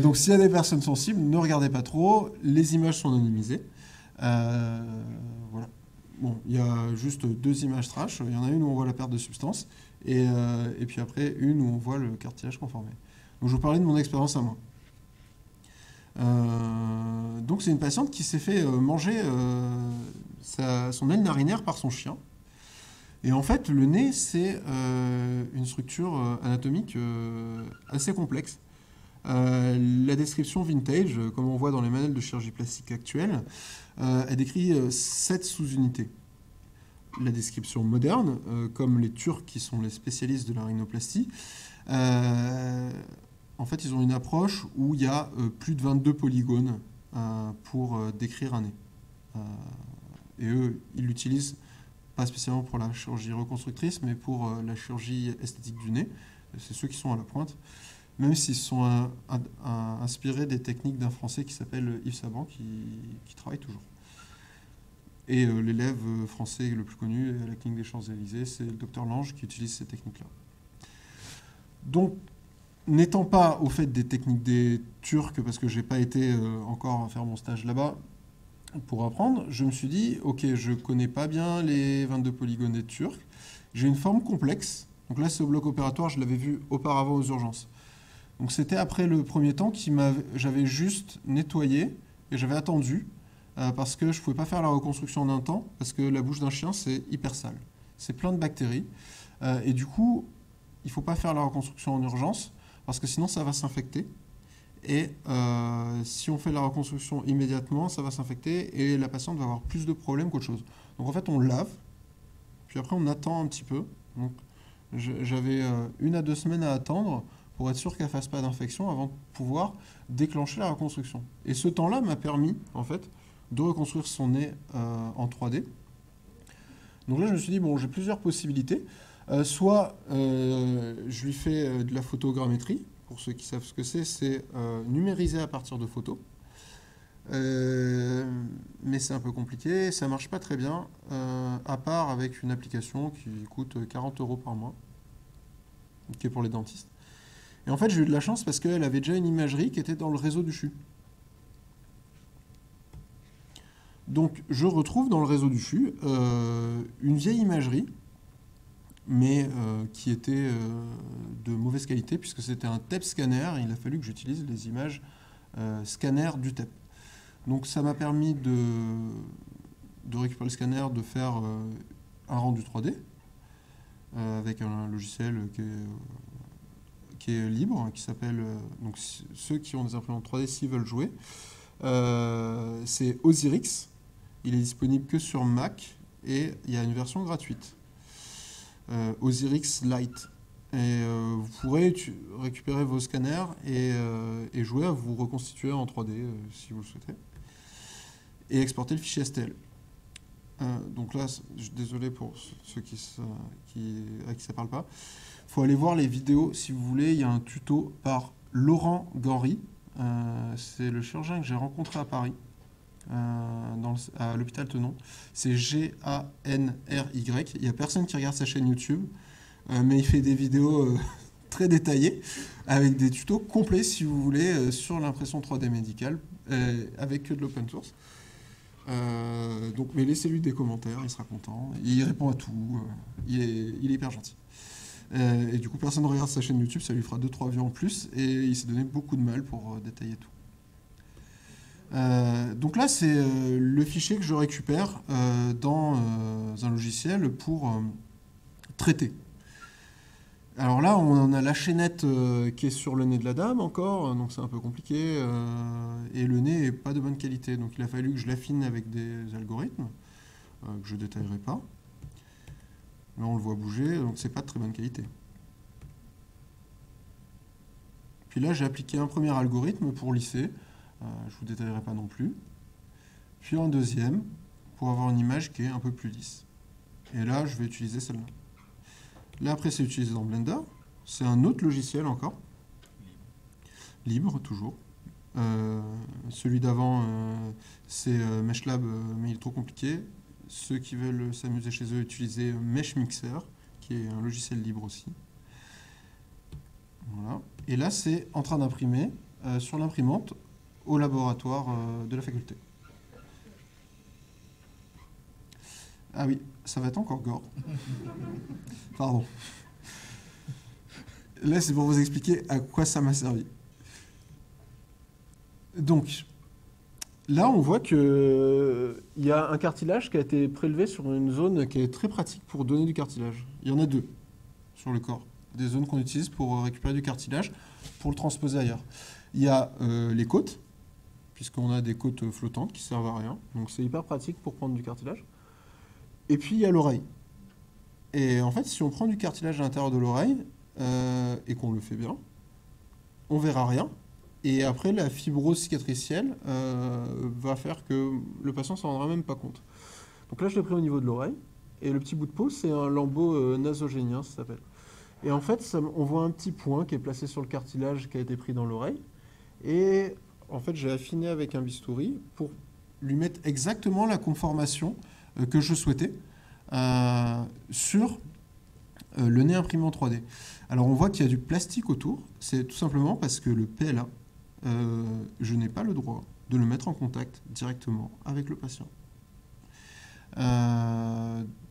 donc s'il y a des personnes sensibles, ne regardez pas trop. Les images sont anonymisées. voilà. Bon, il y a juste deux images trash. Il y en a une où on voit la perte de substance et, et puis après une où on voit le cartilage conformé. Je vous parlais de mon expérience à moi. Euh, donc c'est une patiente qui s'est fait euh, manger euh, son aile narinaire par son chien. Et en fait, le nez, c'est une structure anatomique assez complexe. la description vintage, comme on voit dans les manuels de chirurgie plastique actuelle, elle décrit sept sous-unités. La description moderne, comme les Turcs qui sont les spécialistes de la rhinoplastie, en fait, ils ont une approche où il y a euh, plus de 22 polygones euh, pour euh, décrire un nez. et eux, ils l'utilisent pas spécialement pour la chirurgie reconstructrice, mais pour la chirurgie esthétique du nez. C'est ceux qui sont à la pointe, même s'ils sont inspirés des techniques d'un Français qui s'appelle Yves Saban, qui, travaille toujours. Et l'élève français le plus connu à la clinique des Champs-Élysées, c'est le docteur Lange qui utilise ces techniques-là. Donc, n'étant pas au fait des techniques des Turcs, parce que j'ai pas été euh, encore faire mon stage là-bas pour apprendre, je me suis dit, ok, je connais pas bien les 22 polygones des Turcs, j'ai une forme complexe. Donc là, au bloc opératoire, je l'avais vu auparavant aux urgences. Donc c'était après le premier temps qui j'avais juste nettoyé et j'avais attendu euh, parce que je ne pouvais pas faire la reconstruction en un temps parce que la bouche d'un chien c'est hyper sale, c'est plein de bactéries euh, et du coup il ne faut pas faire la reconstruction en urgence parce que sinon ça va s'infecter. Et euh, si on fait la reconstruction immédiatement, ça va s'infecter et la patiente va avoir plus de problèmes qu'autre chose. Donc en fait, on lave, puis après on attend un petit peu. Donc j'avais euh, une à deux semaines à attendre pour être sûr qu'elle fasse pas d'infection avant de pouvoir déclencher la reconstruction. Et ce temps-là m'a permis, en fait, de reconstruire son nez euh, en 3D. Donc là, je me suis dit, bon, j'ai plusieurs possibilités. Euh, soit euh, je lui fais euh, de la photogrammétrie, pour ceux qui savent ce que c'est, c'est numériser à partir de photos. Mais c'est un peu compliqué, ça marche pas très bien, à part avec une application qui coûte 40 euros par mois, qui est pour les dentistes. Et en fait, j'ai eu de la chance parce qu'elle avait déjà une imagerie qui était dans le réseau du CHU. Donc, je retrouve dans le réseau du CHU une vieille imagerie, mais qui était de mauvaise qualité puisque c'était un TEP scanner. il a fallu que j'utilise les images scanner du TEP. Donc ça m'a permis de, récupérer le scanner, de faire euh, un rendu 3D euh, avec un logiciel qui est, qui est libre, qui s'appelle, euh, donc ceux qui ont des imprimantes 3D s'ils veulent jouer, c'est Osirix. Il est disponible que sur Mac et il y a une version gratuite. Osirix Lite. Et vous pourrez récupérer vos scanners et, et, jouer à vous reconstituer en 3D si vous le souhaitez et exporter le fichier STL. Euh, donc là, désolé pour ceux qui, qui, à qui ça parle pas. Il faut aller voir les vidéos si vous voulez. Il y a un tuto par Laurent Ganry. Euh, c'est le chirurgien que j'ai rencontré à Paris, euh, à l'hôpital Tenon. C'est G-A-N-R-Y. Il n'y a personne qui regarde sa chaîne YouTube, mais il fait des vidéos très détaillées avec des tutos complets, si vous voulez, sur l'impression 3D médicale, avec que de l'open source. Euh, donc, mais laissez-lui des commentaires, il sera content. Il répond à tout. Euh, il, est, hyper gentil. Euh, et du coup, personne ne regarde sa chaîne YouTube, ça lui fera 2-3 vues en plus. Et il s'est donné beaucoup de mal pour détailler tout. Donc là, c'est le fichier que je récupère dans un logiciel pour traiter. Alors là, on a la chaînette euh, qui est sur le nez de la dame encore, donc c'est un peu compliqué. Euh, et le nez n'est pas de bonne qualité, donc il a fallu que je l'affine avec des algorithmes euh, que je ne détaillerai pas. Là, on le voit bouger, donc c'est pas de très bonne qualité. Puis là, j'ai appliqué un premier algorithme pour lisser. Je ne vous détaillerai pas non plus. Puis un deuxième pour avoir une image qui est un peu plus lisse. Et là, je vais utiliser celle-là. Là, après, c'est utilisé dans Blender. C'est un autre logiciel encore. Libre, toujours. Euh, celui d'avant, euh, c'est euh, MeshLab, mais il est trop compliqué. Ceux qui veulent s'amuser chez eux, utiliser Mesh Mixer, qui est un logiciel libre aussi. Voilà. Et là, c'est en train d'imprimer sur l'imprimante au laboratoire de la faculté. Ah oui, ça va être encore gore. Pardon. Là, c'est pour vous expliquer à quoi ça m'a servi. Donc, là, on voit qu'il y a un cartilage qui a été prélevé sur une zone qui est très pratique pour donner du cartilage. Il y en a deux sur le corps. Des zones qu'on utilise pour récupérer du cartilage, pour le transposer ailleurs. Il y a euh, les côtes, puisqu'on a des côtes flottantes qui servent à rien. Donc c'est hyper pratique pour prendre du cartilage. Et puis il y a l'oreille. Et en fait, si on prend du cartilage à l'intérieur de l'oreille euh, et qu'on le fait bien, on verra rien. Et après, la fibrose cicatricielle euh, va faire que le patient s'en rendra même pas compte. Donc là, je l'ai pris au niveau de l'oreille. Et le petit bout de peau, c'est un lambeau euh, nasogénien, ça s'appelle. Et en fait, on voit un petit point qui est placé sur le cartilage qui a été pris dans l'oreille. En fait, j'ai affiné avec un bistouri pour lui mettre exactement la conformation euh, que je souhaitais euh, sur euh, le nez imprimé en 3D. Alors on voit qu'il y a du plastique autour, c'est tout simplement parce que le PLA, je n'ai pas le droit de le mettre en contact directement avec le patient.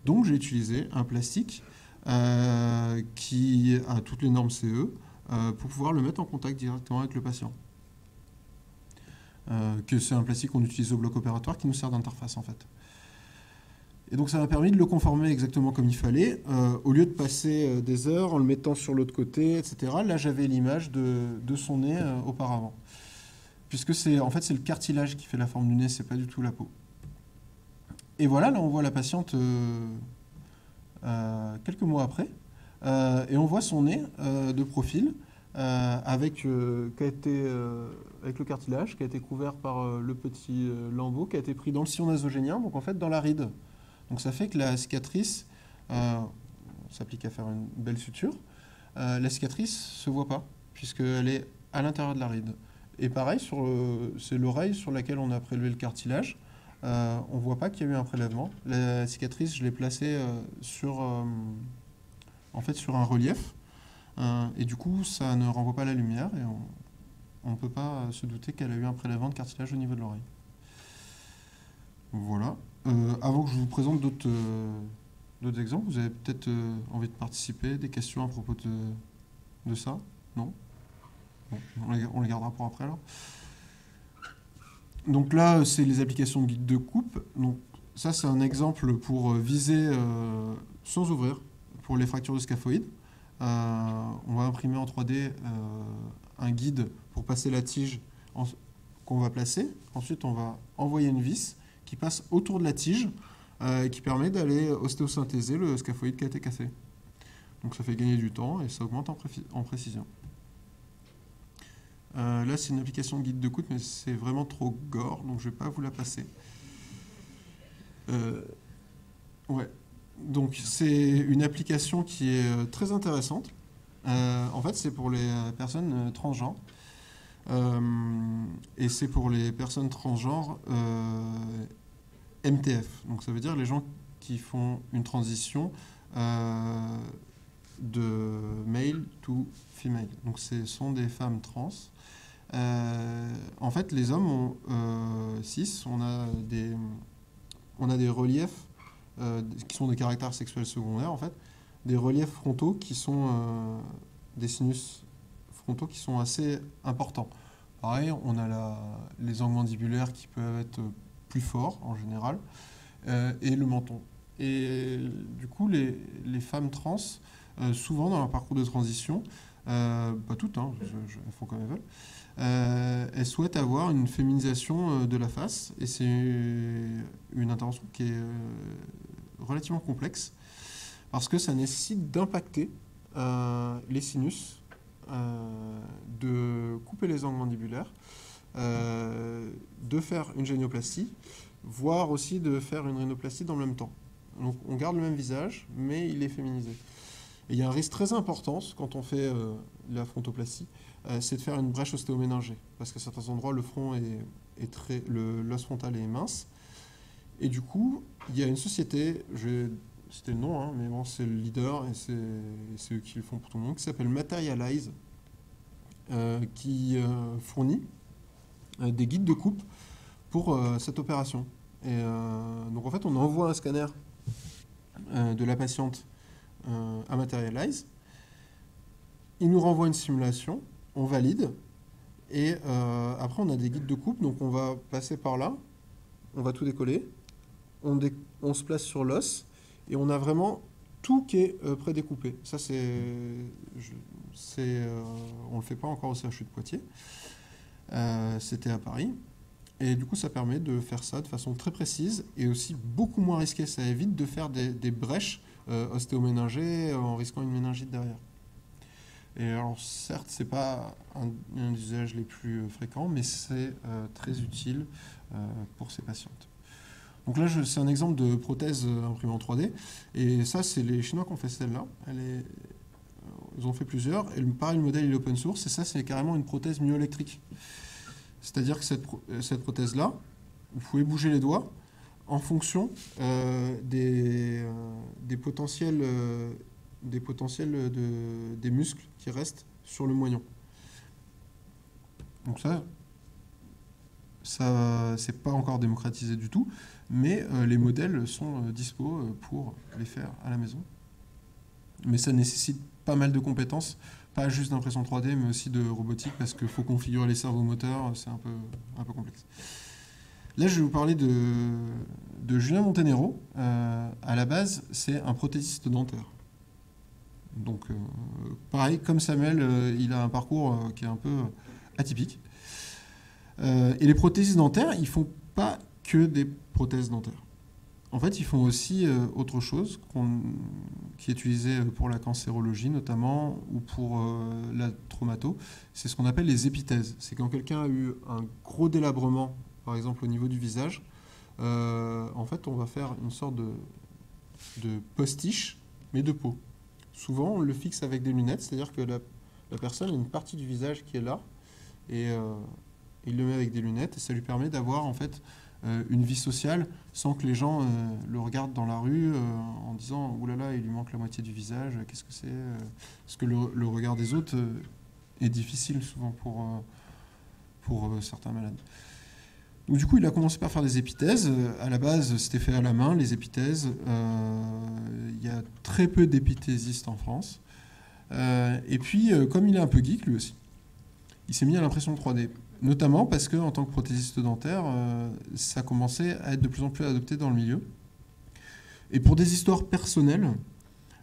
donc j'ai utilisé un plastique qui a toutes les normes CE pour pouvoir le mettre en contact directement avec le patient. Que c'est un plastique qu'on utilise au bloc opératoire qui nous sert d'interface en fait. Et donc ça m'a permis de le conformer exactement comme il fallait, euh, au lieu de passer euh, des heures en le mettant sur l'autre côté, etc. Là, j'avais l'image de, son nez euh, auparavant. Puisque c'est en fait c'est le cartilage qui fait la forme du nez, c'est pas du tout la peau. Et voilà, là on voit la patiente quelques mois après, et on voit son nez de profil avec, qui a été, avec le cartilage qui a été couvert par le petit lambeau qui a été pris dans le sillon nasogénien, donc en fait dans la ride. Donc ça fait que la cicatrice, euh, s'applique à faire une belle suture, euh, la cicatrice se voit pas, puisqu'elle est à l'intérieur de la ride. Et pareil, c'est l'oreille sur laquelle on a prélevé le cartilage. Euh, on ne voit pas qu'il y a eu un prélèvement. La cicatrice, je l'ai placée euh, sur, euh, en fait, sur un relief. Euh, et du coup, ça ne renvoie pas la lumière et on ne peut pas euh, se douter qu'elle a eu un prélèvement de cartilage au niveau de l'oreille. Voilà. Euh, avant que je vous présente d'autres euh, exemples, vous avez peut-être envie de participer, des questions à propos de, ça? Non? On, les, on gardera pour après alors. Donc là, c'est les applications de guide de coupe. Donc ça, c'est un exemple pour viser sans ouvrir pour les fractures de scaphoïde. On va imprimer en 3D euh, un guide pour passer la tige qu'on va placer. Ensuite, on va envoyer une vis qui passe autour de la tige euh, et qui permet d'aller ostéosynthéser le scaphoïde qui a été cassé. Donc ça fait gagner du temps et ça augmente en, précision. Euh, là, c'est une application de guide de coupe, mais c'est vraiment trop gore, donc je ne vais pas vous la passer. Euh, ouais. Donc c'est une application qui est très intéressante. Euh, en fait, c'est pour les personnes euh, transgenres. Euh, et c'est pour les personnes transgenres MTF. Donc ça veut dire les gens qui font une transition de male to female. Donc ce sont des femmes trans. En fait, les hommes ont, euh, cis, on a des, reliefs qui sont des caractères sexuels secondaires, en fait, des reliefs frontaux qui sont euh, des sinus frontaux qui sont assez importants. Pareil, on a les angles mandibulaires qui peuvent être plus forts en général, euh, et le menton. Et du coup, les, femmes trans, euh, souvent dans leur parcours de transition, pas toutes, hein, elles font comme elles veulent, elles souhaitent avoir une féminisation de la face, et c'est une intervention qui est relativement complexe, parce que ça nécessite d'impacter euh, les sinus, euh, de couper les angles mandibulaires, euh, de faire une génioplastie, voire aussi de faire une rhinoplastie dans le même temps. Donc on garde le même visage, mais il est féminisé. Et il y a un risque très important quand on fait la frontoplastie, c'est de faire une brèche ostéoméningée, parce qu'à certains endroits, le front est, très, l'os frontal est mince. Et du coup, il y a une société, citer le nom, hein, mais bon, c'est le leader et c'est eux qui le font pour tout le monde, qui s'appelle Materialize, euh, qui euh, fournit euh, des guides de coupe pour cette opération. Et donc en fait, on envoie un scanner de la patiente à Materialize. Il nous renvoie une simulation, on valide, et après on a des guides de coupe, donc on va passer par là, on va tout décoller, on, dé- on se place sur l'os, et on a vraiment tout qui est euh, prédécoupé. Ça c'est, euh, on le fait pas encore au CHU de Poitiers. Euh, C'était à Paris. Et du coup, ça permet de faire ça de façon très précise et aussi beaucoup moins risqué. Ça évite de faire des, brèches euh, ostéoméningées en risquant une méningite derrière. Et alors, certes, c'est pas un, un des usages les plus fréquents, mais c'est très utile pour ces patientes. Donc là, c'est un exemple de prothèse euh, imprimée en 3D. Et ça, c'est les Chinois qui ont fait celle-là. Euh, ils ont fait plusieurs. Et pareil, le modèle est open source. Et ça, c'est carrément une prothèse myoélectrique. C'est-à-dire que cette, euh, cette prothèse-là, vous pouvez bouger les doigts en fonction des, des potentiels, des, potentiels de, des muscles qui restent sur le moignon. Donc ça, ça c'est pas encore démocratisé du tout, mais euh, les modèles sont euh, dispo euh, pour les faire à la maison. Mais ça nécessite pas mal de compétences pas juste d'impression 3D, mais aussi de robotique, parce qu'il faut configurer les cerveaux moteurs, c'est un peu, un peu complexe. Là, je vais vous parler de, de Julien Montenero. Euh, à la base, c'est un prothésiste dentaire. Donc, pareil, comme Samuel, il a un parcours qui est un peu atypique. Et les prothésistes dentaires, ils font pas que des prothèses dentaires. En fait, ils font aussi euh, autre chose qu'on- qui est utilisé pour la cancérologie notamment ou pour euh, la traumato. C'est ce qu'on appelle les épithèses. C'est quand quelqu'un a eu un gros délabrement, par exemple au niveau du visage, euh, en fait, on va faire une sorte de, postiche, mais de peau. Souvent, on le fixe avec des lunettes, c'est-à-dire que la, la personne a une partie du visage qui est là, et, euh, il le met avec des lunettes et ça lui permet d'avoir en fait une vie sociale sans que les gens le regardent dans la rue en disant Ouh là là, il lui manque la moitié du visage, qu'est-ce que c'est Parce que le, regard des autres est difficile souvent pour, pour certains malades. Donc du coup, il a commencé par faire des épithèses. À la base, c'était fait à la main, les épithèses. il y a très peu d'épithésistes en France. et puis, comme il est un peu geek lui aussi, il s'est mis à l'impression 3D. Notamment parce que, en tant que prothésiste dentaire, euh, ça commençait à être de plus en plus adopté dans le milieu. Et pour des histoires personnelles,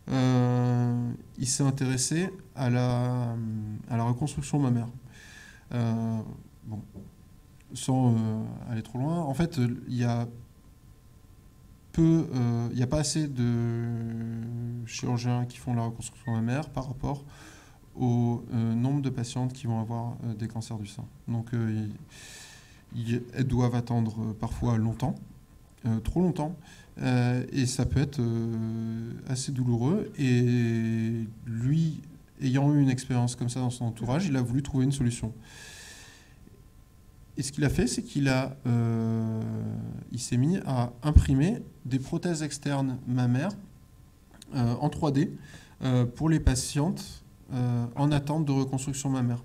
euh, il s'est intéressé à la, reconstruction mammaire. Euh, bon, sans aller trop loin, en fait, il y a peu, il n'y a pas assez de chirurgiens qui font la reconstruction mammaire par rapport au euh, nombre de patientes qui vont avoir euh, des cancers du sein. Donc, euh, elles doivent attendre parfois longtemps, trop longtemps, et ça peut être assez douloureux. Et lui, ayant eu une expérience comme ça dans son entourage, il a voulu trouver une solution. Et ce qu'il a fait, c'est qu'il s'est mis à imprimer des prothèses externes mammaires en 3D pour les patientes euh, en attente de reconstruction mammaire.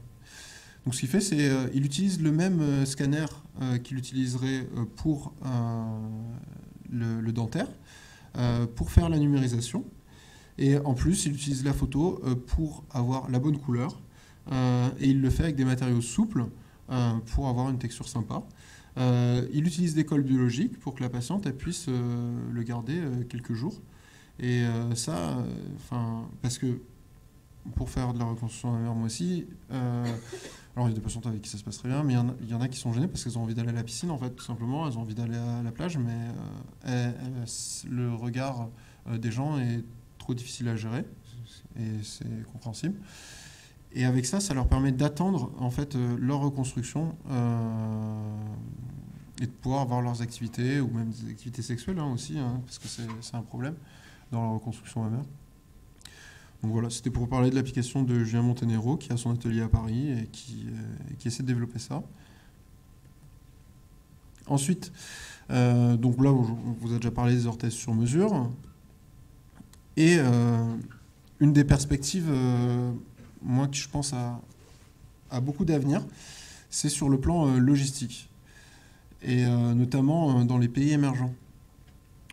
Donc ce qu'il fait, c'est qu'il euh, utilise le même euh, scanner qu'il utiliserait pour le, dentaire, pour faire la numérisation. Et en plus, il utilise la photo pour avoir la bonne couleur. et il le fait avec des matériaux souples pour avoir une texture sympa. il utilise des cols biologiques pour que la patiente puisse le garder quelques jours. Et ça, enfin, parce que pour faire de la reconstruction mammaire, moi aussi. Euh, alors, il y a des patientes avec qui ça se passe très bien, mais il y, en a, qui sont gênées parce qu'elles ont envie d'aller à la piscine, en fait, tout simplement. Elles ont envie d'aller à la plage, mais euh, le regard euh, des gens est trop difficile à gérer, et c'est compréhensible. Et avec ça, ça leur permet d'attendre, en fait, leur reconstruction et de pouvoir avoir leurs activités, ou même des activités sexuelles hein, aussi, hein, parce que c'est un problème dans la reconstruction mammaire. Donc voilà, c'était pour parler de l'application de Julien Montenero qui a son atelier à Paris et qui, euh, essaie de développer ça. Ensuite, euh, donc là, on vous a déjà parlé des orthèses sur mesure. Et euh, une des perspectives, moi, qui je pense a, a beaucoup d'avenir, c'est sur le plan logistique. Et notamment dans les pays émergents.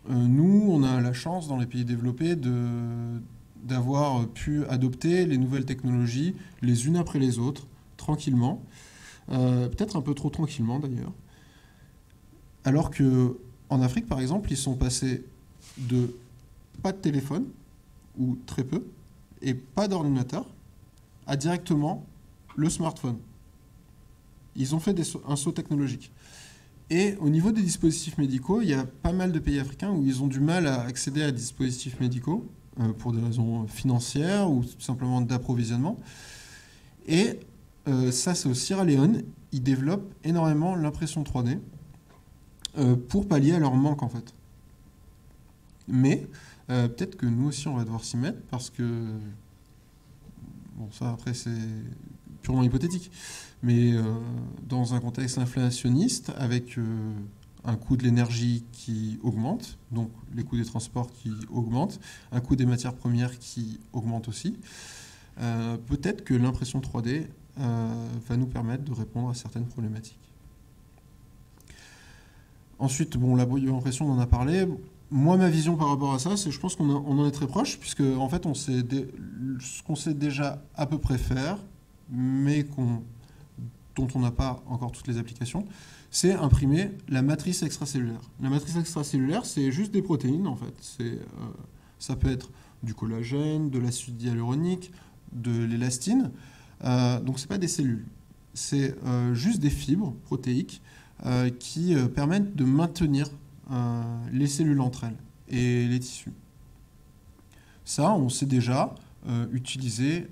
nous, on a la chance, dans les pays développés, de d'avoir pu adopter les nouvelles technologies les unes après les autres, tranquillement, euh, peut-être un peu trop tranquillement d'ailleurs. Alors que en Afrique, par exemple, ils sont passés de pas de téléphone, ou très peu, et pas d'ordinateur, à directement le smartphone. Ils ont fait un saut technologique. Et au niveau des dispositifs médicaux, il y a pas mal de pays africains où ils ont du mal à accéder à des dispositifs médicaux pour des raisons financières ou tout simplement d'approvisionnement. Et euh, ça, c'est au Sierra Leone. Ils développent énormément l'impression 3D euh, pour pallier à leur manque, en fait. Mais peut-être que nous aussi, on va devoir s'y mettre parce que. Bon, ça, après, c'est purement hypothétique. Mais dans un contexte inflationniste, avec un coût de l'énergie qui augmente, donc les coûts des transports qui augmentent, un coût des matières premières qui augmente aussi. Euh, peut-être que l'impression 3D euh, va nous permettre de répondre à certaines problématiques. Ensuite, bon, la impression, on en a parlé. Moi, ma vision par rapport à ça, c'est je pense qu'on en est très proche, puisque en fait, on sait ce qu'on sait déjà à peu près faire, mais dont on n'a pas encore toutes les applications c'est imprimer la matrice extracellulaire. La matrice extracellulaire, c'est juste des protéines, en fait. Euh, ça peut être du collagène, de l'acide hyaluronique, de l'élastine. Euh, donc, ce n'est pas des cellules. C'est euh, juste des fibres protéiques qui permettent de maintenir les cellules entre elles et les tissus. Ça, on sait déjà utiliser,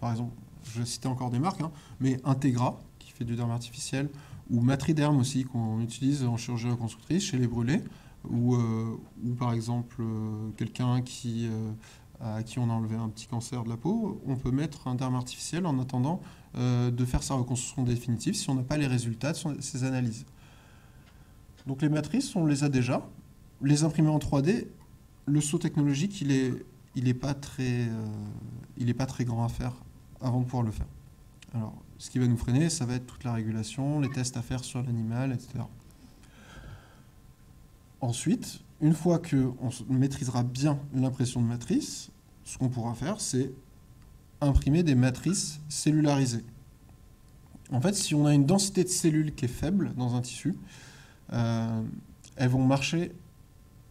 par exemple, je vais citer encore des marques, hein, mais Integra, qui fait du derme artificiel, ou matriderme aussi qu'on utilise en chirurgie reconstructrice chez les brûlés, ou, euh, ou par exemple euh, quelqu'un qui à qui on a enlevé un petit cancer de la peau, on peut mettre un derme artificiel en attendant de faire sa reconstruction définitive si on n'a pas les résultats de ces analyses. Donc les matrices, on les a déjà. Les imprimer en 3D, le saut technologique, il n'est il est pas, pas très grand à faire avant de pouvoir le faire. Alors, ce qui va nous freiner, ça va être toute la régulation, les tests à faire sur l'animal, etc. Ensuite, une fois qu'on maîtrisera bien l'impression de matrice, ce qu'on pourra faire, c'est imprimer des matrices cellularisées. En fait, si on a une densité de cellules qui est faible dans un tissu, euh, elles vont marcher,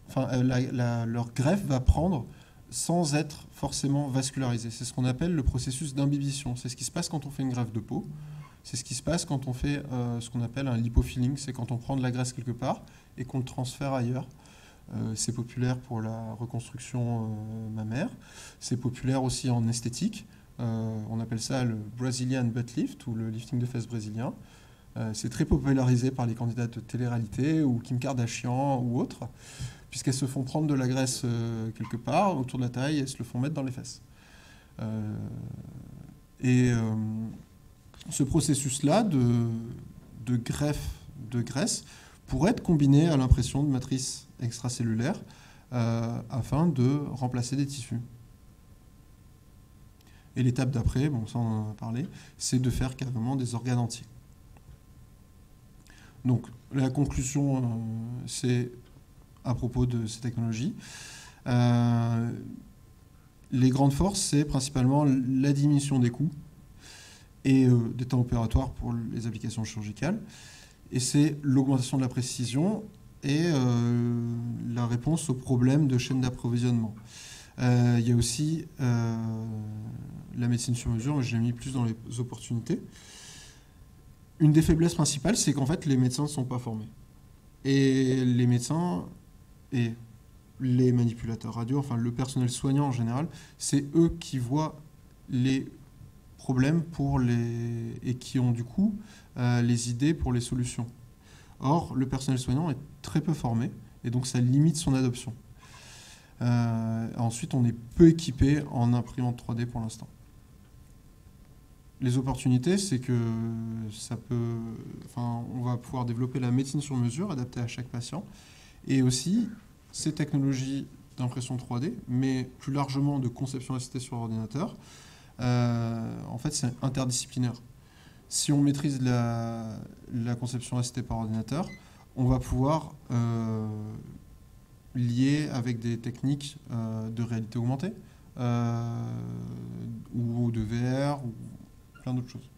enfin, euh, leur greffe va prendre sans être forcément vascularisée. C'est ce qu'on appelle le processus d'imbibition. C'est ce qui se passe quand on fait une greffe de peau. C'est ce qui se passe quand on fait euh, ce qu'on appelle un lipofilling. C'est quand on prend de la graisse quelque part et qu'on le transfère ailleurs. c'est populaire pour la reconstruction mammaire. C'est populaire aussi en esthétique. on appelle ça le Brazilian butt lift ou le lifting de fesses brésilien. Euh, c'est très popularisé par les candidats de télé-réalité ou Kim Kardashian ou autres, puisqu'elles se font prendre de la graisse euh, quelque part autour de la taille et se le font mettre dans les fesses. Euh, et ce processus-là de, greffe de graisse pourrait être combiné à l'impression de matrices extracellulaires afin de remplacer des tissus. Et l'étape d'après, bon, ça on en a parlé, c'est de faire carrément des organes entiers. Donc la conclusion, euh, c'est à propos de ces technologies. Euh, les grandes forces, c'est principalement la diminution des coûts et euh, des temps opératoires pour les applications chirurgicales. Et c'est l'augmentation de la précision et la réponse aux problèmes de chaîne d'approvisionnement. Il y a aussi la médecine sur mesure, mais j'ai mis plus dans les opportunités une des faiblesses principales, c'est qu'en fait, les médecins ne sont pas formés. Et les médecins et les manipulateurs radio, enfin le personnel soignant en général, c'est eux qui voient les problèmes pour les et qui ont du coup euh, les idées pour les solutions. Or, le personnel soignant est très peu formé et donc ça limite son adoption. Euh, ensuite, on est peu équipé en imprimante 3D pour l'instant les opportunités, c'est que ça peut, enfin, on va pouvoir développer la médecine sur mesure, adaptée à chaque patient, et aussi ces technologies d'impression 3D, mais plus largement de conception assistée sur ordinateur. Euh, en fait, c'est interdisciplinaire. Si on maîtrise la, conception assistée par ordinateur, on va pouvoir euh, lier avec des techniques euh, de réalité augmentée ou de VR ou d'autres choses.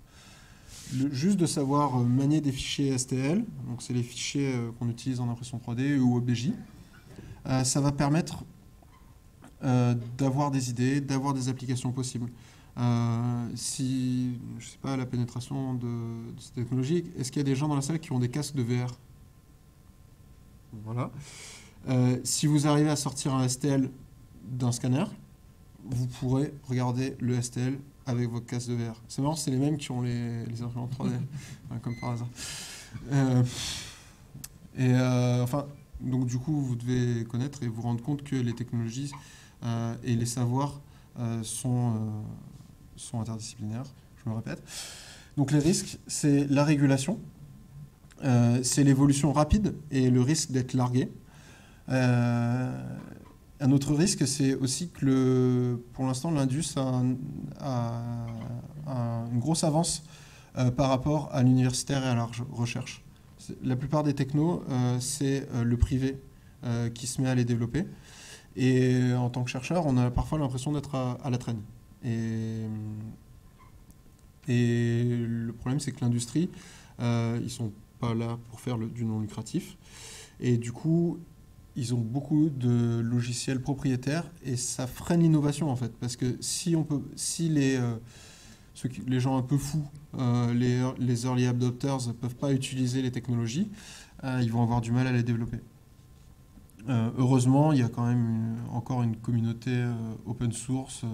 juste de savoir manier des fichiers STL, donc c'est les fichiers qu'on utilise en impression 3D ou OBJ, euh, ça va permettre d'avoir des idées, d'avoir des applications possibles. si, je sais pas, la pénétration de, de cette technologie, est-ce qu'il y a des gens dans la salle qui ont des casques de VR Voilà. si vous arrivez à sortir un STL d'un scanner, vous pourrez regarder le STL avec vos casques de VR. C'est marrant, c'est les mêmes qui ont les, les imprimantes 3D, comme par hasard. Euh, et euh, enfin, donc du coup, vous devez connaître et vous rendre compte que les technologies euh, et les savoirs sont, sont interdisciplinaires, je me répète. Donc les risques, c'est la régulation, c'est l'évolution rapide et le risque d'être largué. Un autre risque, c'est aussi que le, pour l'instant, l'Indus a, une grosse avance euh, par rapport à l'universitaire et à la recherche. La plupart des technos, euh, c'est euh, le privé qui se met à les développer. Et en tant que chercheur, on a parfois l'impression d'être à, la traîne. Et, le problème, c'est que l'industrie, ils ne sont pas là pour faire du non lucratif. Et du coup, ils ont beaucoup de logiciels propriétaires et ça freine l'innovation en fait. Parce que si, on peut, si les, euh, les gens un peu fous, euh, les, early adopters ne peuvent pas utiliser les technologies, euh, ils vont avoir du mal à les développer. heureusement, il y a quand même encore une communauté open source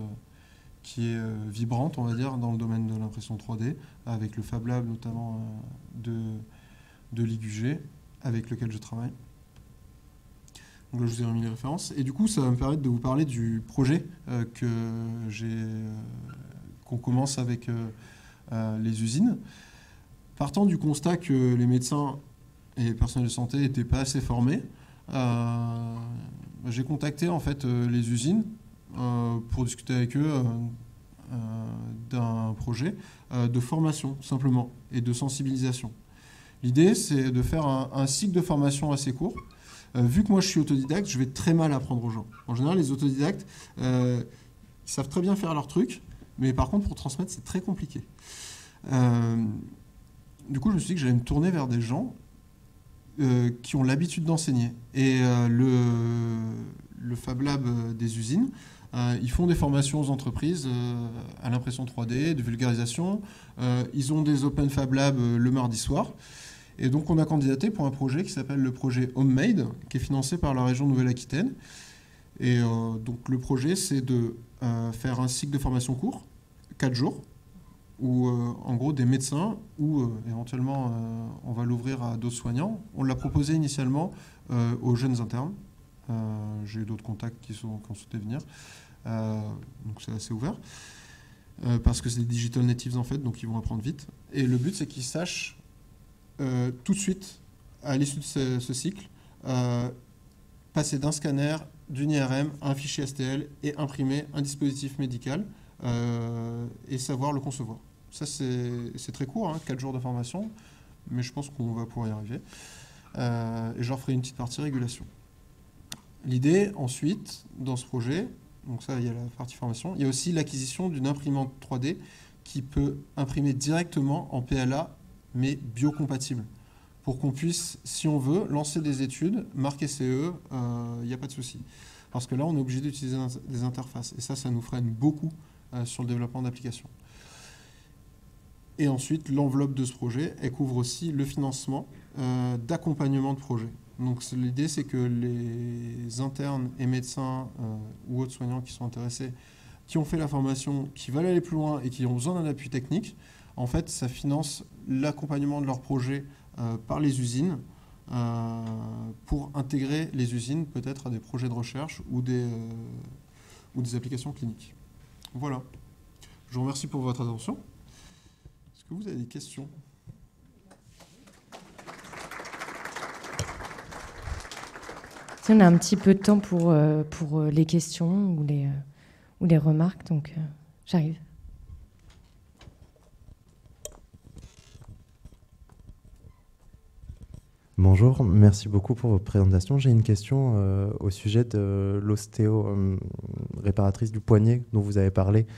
qui est vibrante, on va dire, dans le domaine de l'impression 3D, avec le Fab Lab notamment de, de avec lequel je travaille. Donc là, je vous ai remis les références. Et du coup, ça va me permettre de vous parler du projet que j'ai, qu'on commence avec les usines. Partant du constat que les médecins et les personnels de santé n'étaient pas assez formés, j'ai contacté en fait les usines pour discuter avec eux d'un projet de formation simplement et de sensibilisation. L'idée, c'est de faire un, cycle de formation assez court. Euh, vu que moi je suis autodidacte, je vais très mal apprendre aux gens. En général, les autodidactes, euh, savent très bien faire leur truc, mais par contre, pour transmettre, c'est très compliqué. Euh, du coup, je me suis dit que j'allais me tourner vers des gens qui ont l'habitude d'enseigner. Et le, le Fab Lab des usines, ils font des formations aux entreprises à l'impression 3D, de vulgarisation. ils ont des Open Fab Lab le mardi soir. Et donc on a candidaté pour un projet qui s'appelle le projet Homemade, qui est financé par la région Nouvelle-Aquitaine. Et euh, donc le projet, c'est de euh, faire un cycle de formation court, 4 jours, où euh, en gros des médecins, ou éventuellement on va l'ouvrir à d'autres soignants. On l'a proposé initialement aux jeunes internes. J'ai eu d'autres contacts qui, sont, qui ont souhaité venir. donc c'est assez ouvert. parce que c'est des digital natives en fait, donc ils vont apprendre vite. Et le but, c'est qu'ils sachent tout de suite, à l'issue de ce, cycle, passer d'un scanner, d'une IRM, un fichier STL et imprimer un dispositif médical euh, et savoir le concevoir. Ça, c'est très court, hein, 4 jours de formation, mais je pense qu'on va pouvoir y arriver. et j'en ferai une petite partie régulation. L'idée, ensuite, dans ce projet, donc ça, il y a la partie formation, il y a aussi l'acquisition d'une imprimante 3D qui peut imprimer directement en PLA mais biocompatible. Pour qu'on puisse, si on veut, lancer des études, marquer CE, il n'y a pas de souci. Parce que là, on est obligé d'utiliser des interfaces. Et ça, ça nous freine beaucoup euh, sur le développement d'applications. Et ensuite, l'enveloppe de ce projet, elle couvre aussi le financement euh, d'accompagnement de projet. Donc l'idée, c'est que les internes et médecins euh, ou autres soignants qui sont intéressés, qui ont fait la formation, qui veulent aller plus loin et qui ont besoin d'un appui technique, en fait, ça finance l'accompagnement de leurs projets euh, par les usines euh, pour intégrer les usines peut-être à des projets de recherche ou des, euh, ou des applications cliniques. Voilà. Je vous remercie pour votre attention. Est-ce que vous avez des questions? On a un petit peu de temps pour, pour les questions ou les, ou les remarques, donc j'arrive. Bonjour, merci beaucoup pour votre présentation. J'ai une question euh, au sujet de l'ostéo euh, réparatrice du poignet dont vous avez parlé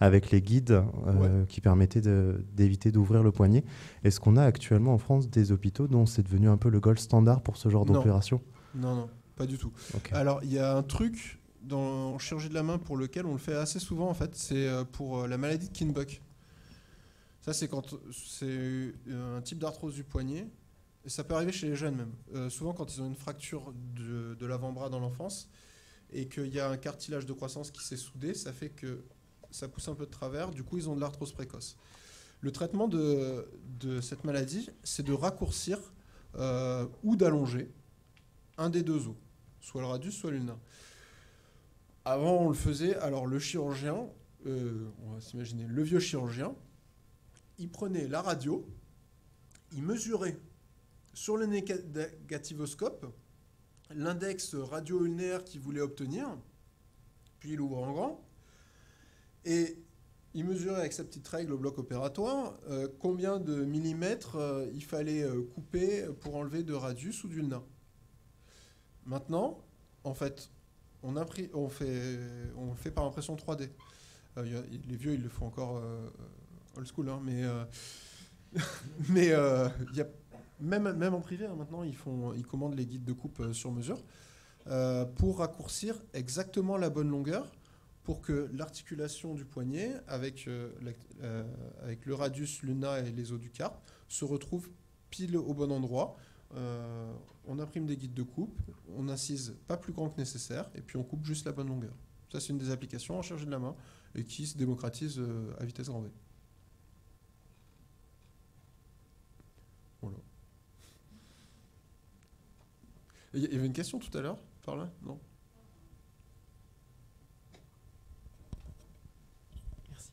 avec les guides euh, qui permettaient d'éviter d'ouvrir le poignet. Est-ce qu'on a actuellement en France des hôpitaux dont c'est devenu un peu le gold standard pour ce genre d'opération? Non, non, pas du tout. Alors, il y a un truc dans chirurgie de la main pour lequel on le fait assez souvent en fait, c'est pour la maladie de Kinbuck. Ça, c'est quand c'est un type d'arthrose du poignet ça peut arriver chez les jeunes même. Euh, souvent quand ils ont une fracture de, l'avant-bras dans l'enfance et qu'il y a un cartilage de croissance qui s'est soudé, ça fait que ça pousse un peu de travers, du coup ils ont de l'arthrose précoce. Le traitement de, cette maladie, c'est de raccourcir euh, ou d'allonger un des deux os, soit le radius, soit l'ulna. Avant on le faisait, alors le chirurgien, euh, on va s'imaginer, le vieux chirurgien, il prenait la radio, il mesurait sur le négativoscope, l'index radio-ulnaire qu'il voulait obtenir, puis il ouvre en grand, et il mesurait avec sa petite règle au bloc opératoire euh, combien de millimètres euh, il fallait euh, couper pour enlever de radius ou d'ulna. Maintenant, en fait, on, fait, on fait par impression 3D. les vieux, ils le font encore old school, hein, mais mais il y a même, en privé, hein, maintenant, ils, commandent les guides de coupe euh, sur mesure euh, pour raccourcir exactement la bonne longueur pour que l'articulation du poignet avec, euh, le radius, l'una et les os du carpe se retrouve pile au bon endroit. on imprime des guides de coupe, on incise pas plus grand que nécessaire et puis on coupe juste la bonne longueur. Ça, c'est une des applications en charge de la main et qui se démocratise à vitesse grand V. Voilà. Il y avait une question tout à l'heure par là Non? Merci.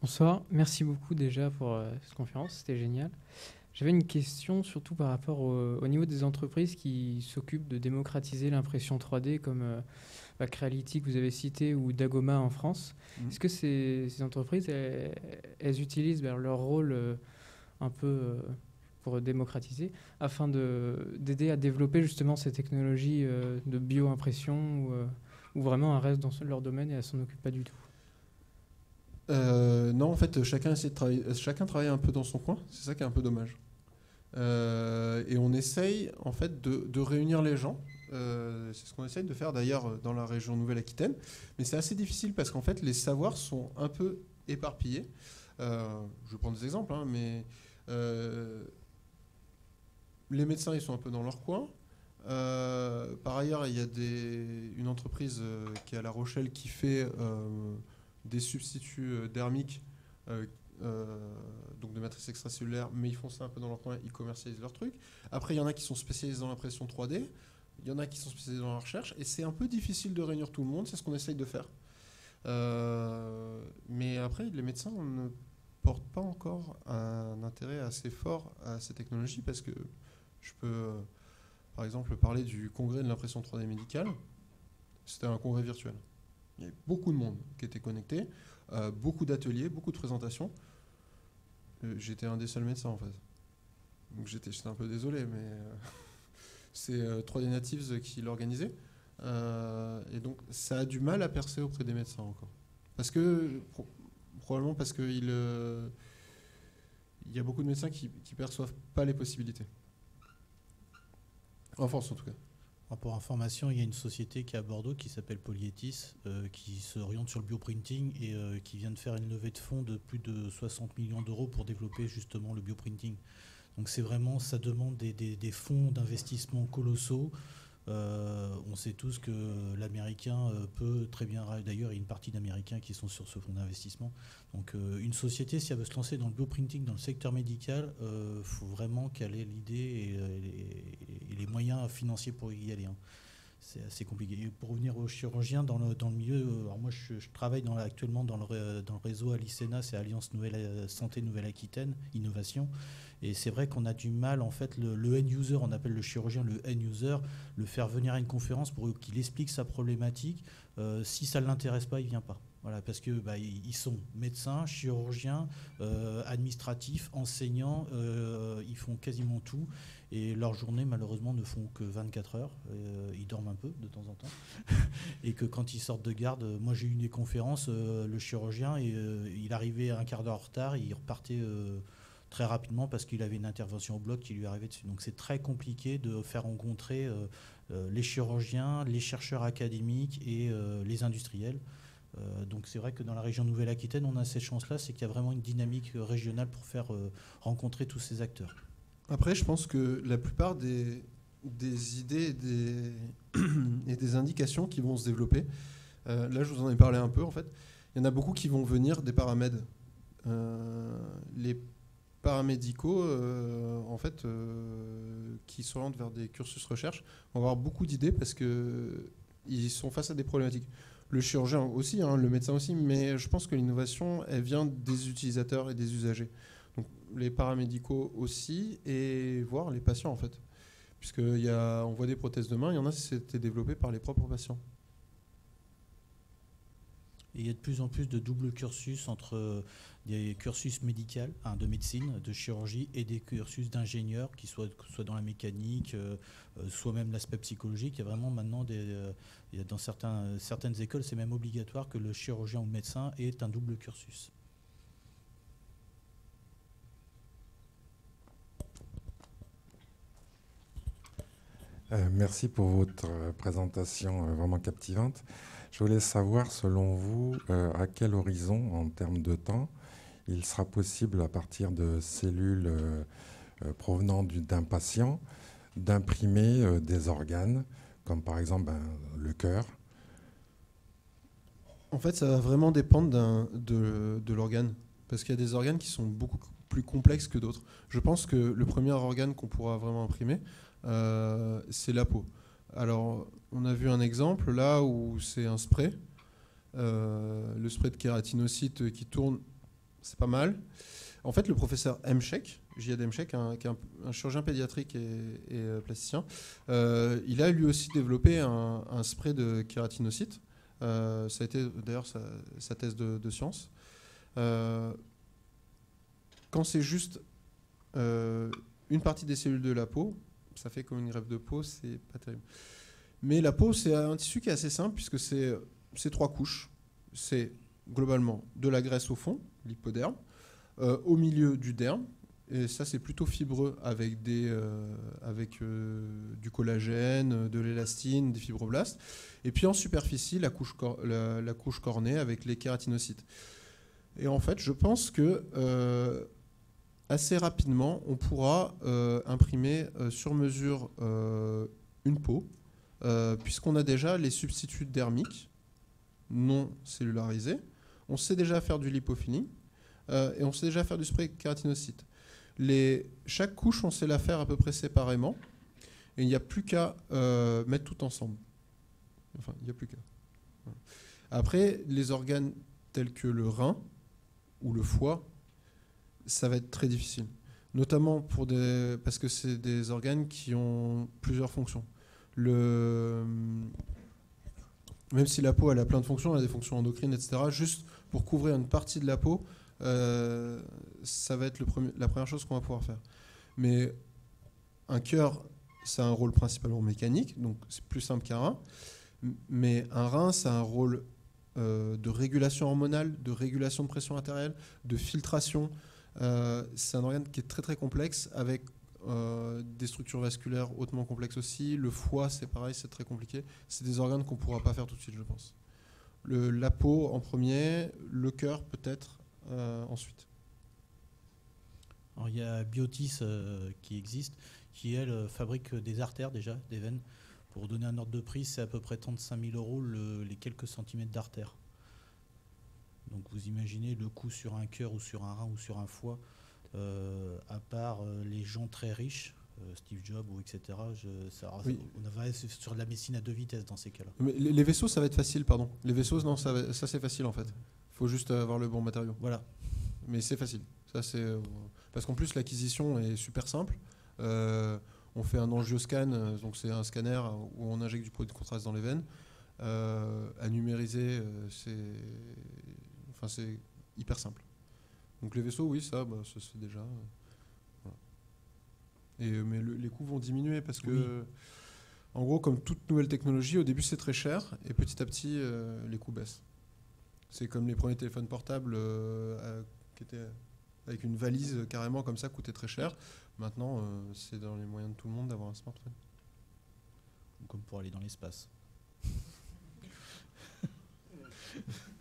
Bonsoir, merci beaucoup déjà pour euh, cette conférence, c'était génial. J'avais une question surtout par rapport au, niveau des entreprises qui s'occupent de démocratiser l'impression 3D comme euh, bah, Creality que vous avez cité ou Dagoma en France. Mmh. Est-ce que ces, entreprises, elles, utilisent bah, leur rôle euh, un peu pour démocratiser afin d'aider à développer justement ces technologies de bio-impression ou, vraiment elles restent dans leur domaine et elles s'en occupent pas du tout non, en fait, chacun de travailler, chacun travaille un peu dans son coin. C'est ça qui est un peu dommage. Euh, et on essaye en fait de, réunir les gens. Euh, c'est ce qu'on essaye de faire d'ailleurs dans la région Nouvelle-Aquitaine. Mais c'est assez difficile parce qu'en fait les savoirs sont un peu éparpillés. Euh, je vais prendre des exemples, hein, mais les médecins ils sont un peu dans leur coin. par ailleurs, il y a une entreprise qui est à La Rochelle qui fait des substituts dermiques euh, donc de matrices extracellulaires, mais ils font ça un peu dans leur coin, ils commercialisent leur truc. Après, il y en a qui sont spécialisés dans l'impression 3D, il y en a qui sont spécialisés dans la recherche, et c'est un peu difficile de réunir tout le monde, c'est ce qu'on essaye de faire. Euh, mais après, les médecins ne portent pas encore un intérêt assez fort à ces technologies, parce que je peux, euh, par exemple, parler du congrès de l'impression 3D médicale. C'était un congrès virtuel. Il y avait beaucoup de monde qui était connecté, beaucoup d'ateliers, beaucoup de présentations. Euh, j'étais un des seuls médecins en fait. Donc j'étais un peu désolé, mais euh, c'est 3D euh, Natives qui l'organisait. et donc ça a du mal à percer auprès des médecins encore. Parce que, probablement parce qu'il il y a beaucoup de médecins qui ne perçoivent pas les possibilités. En France en tout cas. Pour information, il y a une société qui est à Bordeaux qui s'appelle Polyetis, euh, qui s'oriente sur le bioprinting et euh, qui vient de faire une levée de fonds de plus de 60 millions d'euros pour développer justement le bioprinting. Donc c'est vraiment, ça demande des fonds d'investissement colossaux. Euh, on sait tous que l'américain euh, peut très bien. D'ailleurs, il y a une partie d'américains qui sont sur ce fonds d'investissement. Donc, euh, une société, si elle veut se lancer dans le bioprinting, dans le secteur médical, il faut vraiment qu'elle ait l'idée et, les moyens financiers pour y aller. Hein. C'est assez compliqué. Pour revenir aux chirurgiens, dans le, dans le milieu, alors moi je, travaille actuellement dans le, dans le réseau Alicena, c'est Alliance Nouvelle Santé Nouvelle-Aquitaine, Innovation. Et c'est vrai qu'on a du mal, en fait, le, end-user, on appelle le chirurgien le end-user, le faire venir à une conférence pour qu'il explique sa problématique. Euh, si ça ne l'intéresse pas, il ne vient pas. Voilà, parce que bah, ils sont médecins, chirurgiens, euh, administratifs, enseignants, euh, ils font quasiment tout. Et leurs journées, malheureusement, ne font que 24 heures. ils dorment un peu de temps en temps. et que quand ils sortent de garde, moi j'ai eu une conférence, le chirurgien, et, il arrivait un quart d'heure en retard, il repartait très rapidement parce qu'il avait une intervention au bloc qui lui arrivait dessus. Donc c'est très compliqué de faire rencontrer euh, euh, les chirurgiens, les chercheurs académiques et euh, les industriels. Donc c'est vrai que dans la région Nouvelle-Aquitaine, on a cette chance-là, c'est qu'il y a vraiment une dynamique régionale pour faire rencontrer tous ces acteurs. Après, je pense que la plupart des, idées et des, indications qui vont se développer, là je vous en ai parlé un peu en fait, il y en a beaucoup qui vont venir des paramèdes. les paramédicaux euh, en fait, euh, qui s'orientent vers des cursus recherche vont avoir beaucoup d'idées parce qu'ils sont face à des problématiques. Le chirurgien aussi, hein, le médecin aussi, mais je pense que l'innovation, elle vient des utilisateurs et des usagers. Donc les paramédicaux aussi, et voir les patients en fait. Puisqu'on voit des prothèses de main, il y en a, c'était développé par les propres patients. Il y a de plus en plus de doubles cursus entre des cursus médicaux, de médecine, de chirurgie et des cursus d'ingénieur, qui soient, soit dans la mécanique, euh, euh, soit même l'aspect psychologique. Il y a vraiment maintenant, euh, dans certaines écoles, c'est même obligatoire que le chirurgien ou le médecin ait un double cursus. Merci pour votre présentation vraiment captivante. Je voulais savoir, selon vous, à quel horizon, en termes de temps, il sera possible, à partir de cellules euh, euh, provenant d'un patient, d'imprimer euh, des organes, comme par exemple ben, le cœur? En fait, ça va vraiment dépendre de l'organe, parce qu'il y a des organes qui sont beaucoup plus complexes que d'autres. Je pense que le premier organe qu'on pourra vraiment imprimer, c'est la peau. Alors, on a vu un exemple là où c'est un spray. Euh, le spray de kératinocyte qui tourne, c'est pas mal. En fait, le professeur Mchek, Jihad Mchek, qui est un, chirurgien pédiatrique et, euh, plasticien, euh, il a lui aussi développé un, spray de kératinocyte. ça a été d'ailleurs sa, thèse de, science. quand c'est juste une partie des cellules de la peau, ça fait comme une greffe de peau, c'est pas terrible. Mais la peau, c'est un tissu qui est assez simple puisque c'est trois couches. C'est globalement de la graisse au fond, l'hypoderme, euh, au milieu du derme, et ça c'est plutôt fibreux avec, des, euh, euh, du collagène, de l'élastine, des fibroblastes, et puis en superficie la couche, la, couche cornée avec les kératinocytes. Et en fait, je pense que assez rapidement, on pourra imprimer sur mesure une peau, puisqu'on a déjà les substituts dermiques non cellularisés. On sait déjà faire du lipofilling euh, et on sait déjà faire du spray kératinocyte. Les, chaque couche, on sait la faire à peu près séparément et il n'y a plus qu'à euh, mettre tout ensemble. Enfin, il n'y a plus qu'à. Après, les organes tels que le rein ou le foie, ça va être très difficile. Notamment pour des, parce que c'est des organes qui ont plusieurs fonctions. Le, même si la peau elle a plein de fonctions, elle a des fonctions endocrines, etc., juste pour couvrir une partie de la peau, euh, ça va être le premier, la première chose qu'on va pouvoir faire. Mais un cœur, ça a un rôle principalement mécanique, donc c'est plus simple qu'un rein. Mais un rein, ça a un rôle euh, de régulation hormonale, de régulation de pression artérielle, de filtration. Euh, c'est un organe qui est très très complexe avec euh, des structures vasculaires hautement complexes aussi. Le foie, c'est pareil, c'est très compliqué. C'est des organes qu'on ne pourra pas faire tout de suite, je pense. La peau en premier, le cœur peut-être euh, ensuite. Alors, il y a Biotis qui existe, qui elle fabrique des artères déjà, des veines. Pour donner un ordre de prix, c'est à peu près 35 000 euros les quelques centimètres d'artère. Donc vous imaginez le coût sur un cœur ou sur un rein ou sur un foie. Euh, à part euh, les gens très riches, euh, Steve Jobs ou etc. ça, On va sur de la médecine à deux vitesses dans ces cas-là. les, vaisseaux, ça va être facile, pardon. Les vaisseaux, non, ça, ça c'est facile en fait. Il faut juste avoir le bon matériau. Voilà. Mais c'est facile. Ça, c'est parce qu'en plus l'acquisition est super simple. on fait un angioscan, donc c'est un scanner où on injecte du produit de contraste dans les veines. à numériser, c'est enfin, hyper simple. Donc les vaisseaux, oui, ça, bah, ça c'est déjà. Euh, Et, euh, mais les coûts vont diminuer parce que, en gros, comme toute nouvelle technologie, au début c'est très cher et petit à petit euh, les coûts baissent. C'est comme les premiers téléphones portables qui étaient avec une valise carrément comme ça, coûtaient très cher. Maintenant, c'est dans les moyens de tout le monde d'avoir un smartphone. Comme pour aller dans l'espace.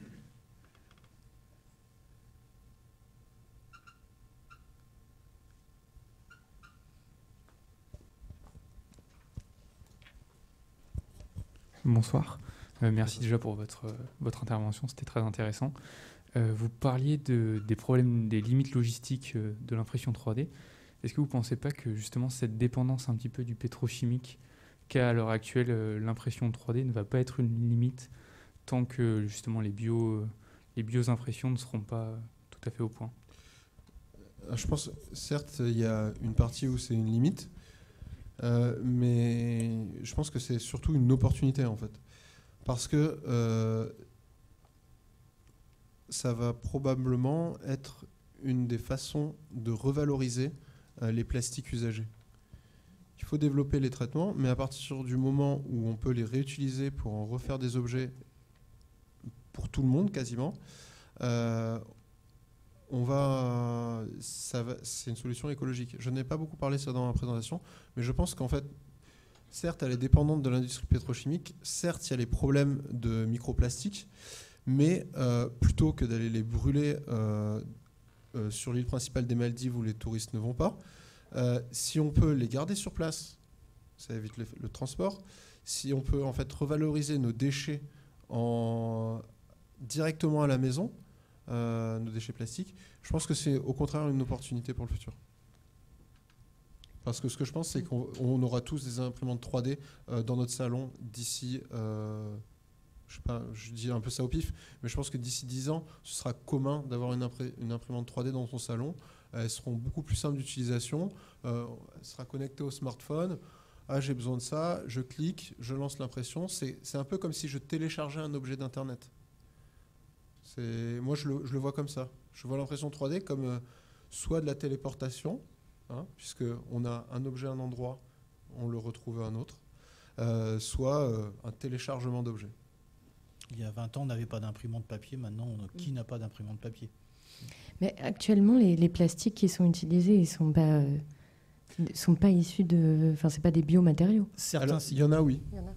Bonsoir. Euh, merci déjà pour votre, euh, votre intervention, c'était très intéressant. Euh, vous parliez de, des problèmes, des limites logistiques de l'impression 3D. Est-ce que vous ne pensez pas que justement cette dépendance un petit peu du pétrochimique qu'a l'heure actuelle l'impression 3D ne va pas être une limite tant que justement les, bio, les bio-impressions ne seront pas tout à fait au point? Je pense, certes, il y a une partie où c'est une limite, euh, mais je pense que c'est surtout une opportunité en fait. Parce que euh, ça va probablement être une des façons de revaloriser euh, les plastiques usagés. Il faut développer les traitements, mais à partir du moment où on peut les réutiliser pour en refaire des objets pour tout le monde quasiment, on va, c'est une solution écologique. Je n'ai pas beaucoup parlé ça dans ma présentation, mais je pense qu'en fait, certes, elle est dépendante de l'industrie pétrochimique, certes, il y a les problèmes de microplastiques, mais euh, plutôt que d'aller les brûler euh, euh, sur l'île principale des Maldives où les touristes ne vont pas, si on peut les garder sur place, ça évite le, le, transport. Si on peut en fait revaloriser nos déchets en, directement à la maison, euh, nos déchets plastiques. Je pense que c'est au contraire une opportunité pour le futur. Parce que ce que je pense, c'est qu'on on aura tous des imprimantes 3D euh, dans notre salon d'ici, euh, je sais pas, je dis un peu ça au pif, mais je pense que d'ici 10 ans, ce sera commun d'avoir une, une imprimante 3D dans son salon. Elles seront beaucoup plus simples d'utilisation. Euh, elle sera connectée au smartphone. Ah, j'ai besoin de ça, je clique, je lance l'impression. C'est un peu comme si je téléchargeais un objet d'Internet. C'est- Moi, je le, je le vois comme ça. Je vois l'impression 3D comme euh, soit de la téléportation, hein, puisque on a un objet à un endroit, on le retrouve à un autre, euh, soit euh, un téléchargement d'objets. Il y a 20 ans, on n'avait pas d'imprimante papier. Maintenant, on- qui n'a pas d'imprimante papier? Mais actuellement, les, les plastiques qui sont utilisés, ils sont pas, euh, sont pas issus de. Enfin, c'est pas des biomatériaux. Certains, il y en a, oui. Il y en a.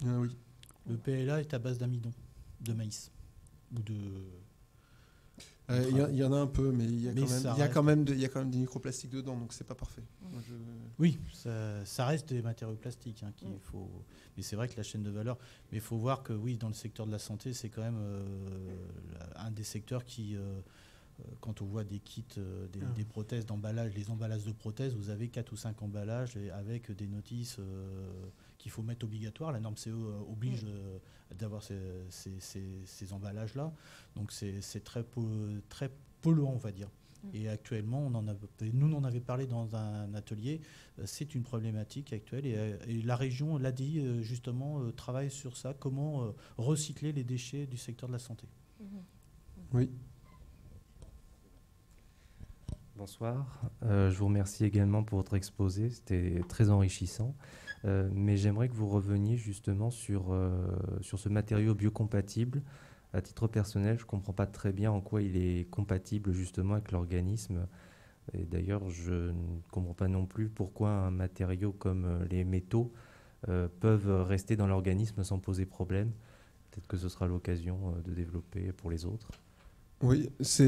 Il y en a, oui. Le PLA est à base d'amidon, de maïs. Ou de. Euh, Il y, il en a un peu, mais il y a, quand, même, ça il y a reste- quand même de- il y a quand même des microplastiques dedans, donc c'est pas parfait. Moi, je- Oui, ça, ça reste des matériaux plastiques hein, qu'il Mm. faut. Mais c'est vrai que la chaîne de valeur. Mais il faut voir que oui, dans le secteur de la santé, c'est quand même euh, un des secteurs qui, euh, quand on voit des kits, des, Ah. des prothèses d'emballage, les emballages de prothèses, vous avez quatre ou cinq emballages et avec des notices euh, qu'il faut mettre obligatoires. La norme CE euh, oblige euh, d'avoir ces, ces- ces- ces emballages-là. Donc c'est c'est très, très polluant, on va dire. Et actuellement, on en a, nous, on en avait parlé dans un atelier. Euh, C'est une problématique actuelle et, et la région l'a dit justement travaille sur ça. Comment recycler les déchets du secteur de la santé. Oui. Bonsoir. Euh, je vous remercie également pour votre exposé. C'était très enrichissant. Euh, mais j'aimerais que vous reveniez justement sur, euh, sur ce matériau biocompatible. À titre personnel, je ne comprends pas très bien en quoi il est compatible justement avec l'organisme. Et d'ailleurs, je ne comprends pas non plus pourquoi un matériau comme euh, les métaux peuvent rester dans l'organisme sans poser problème. Peut-être que ce sera l'occasion de développer pour les autres. Oui, c'est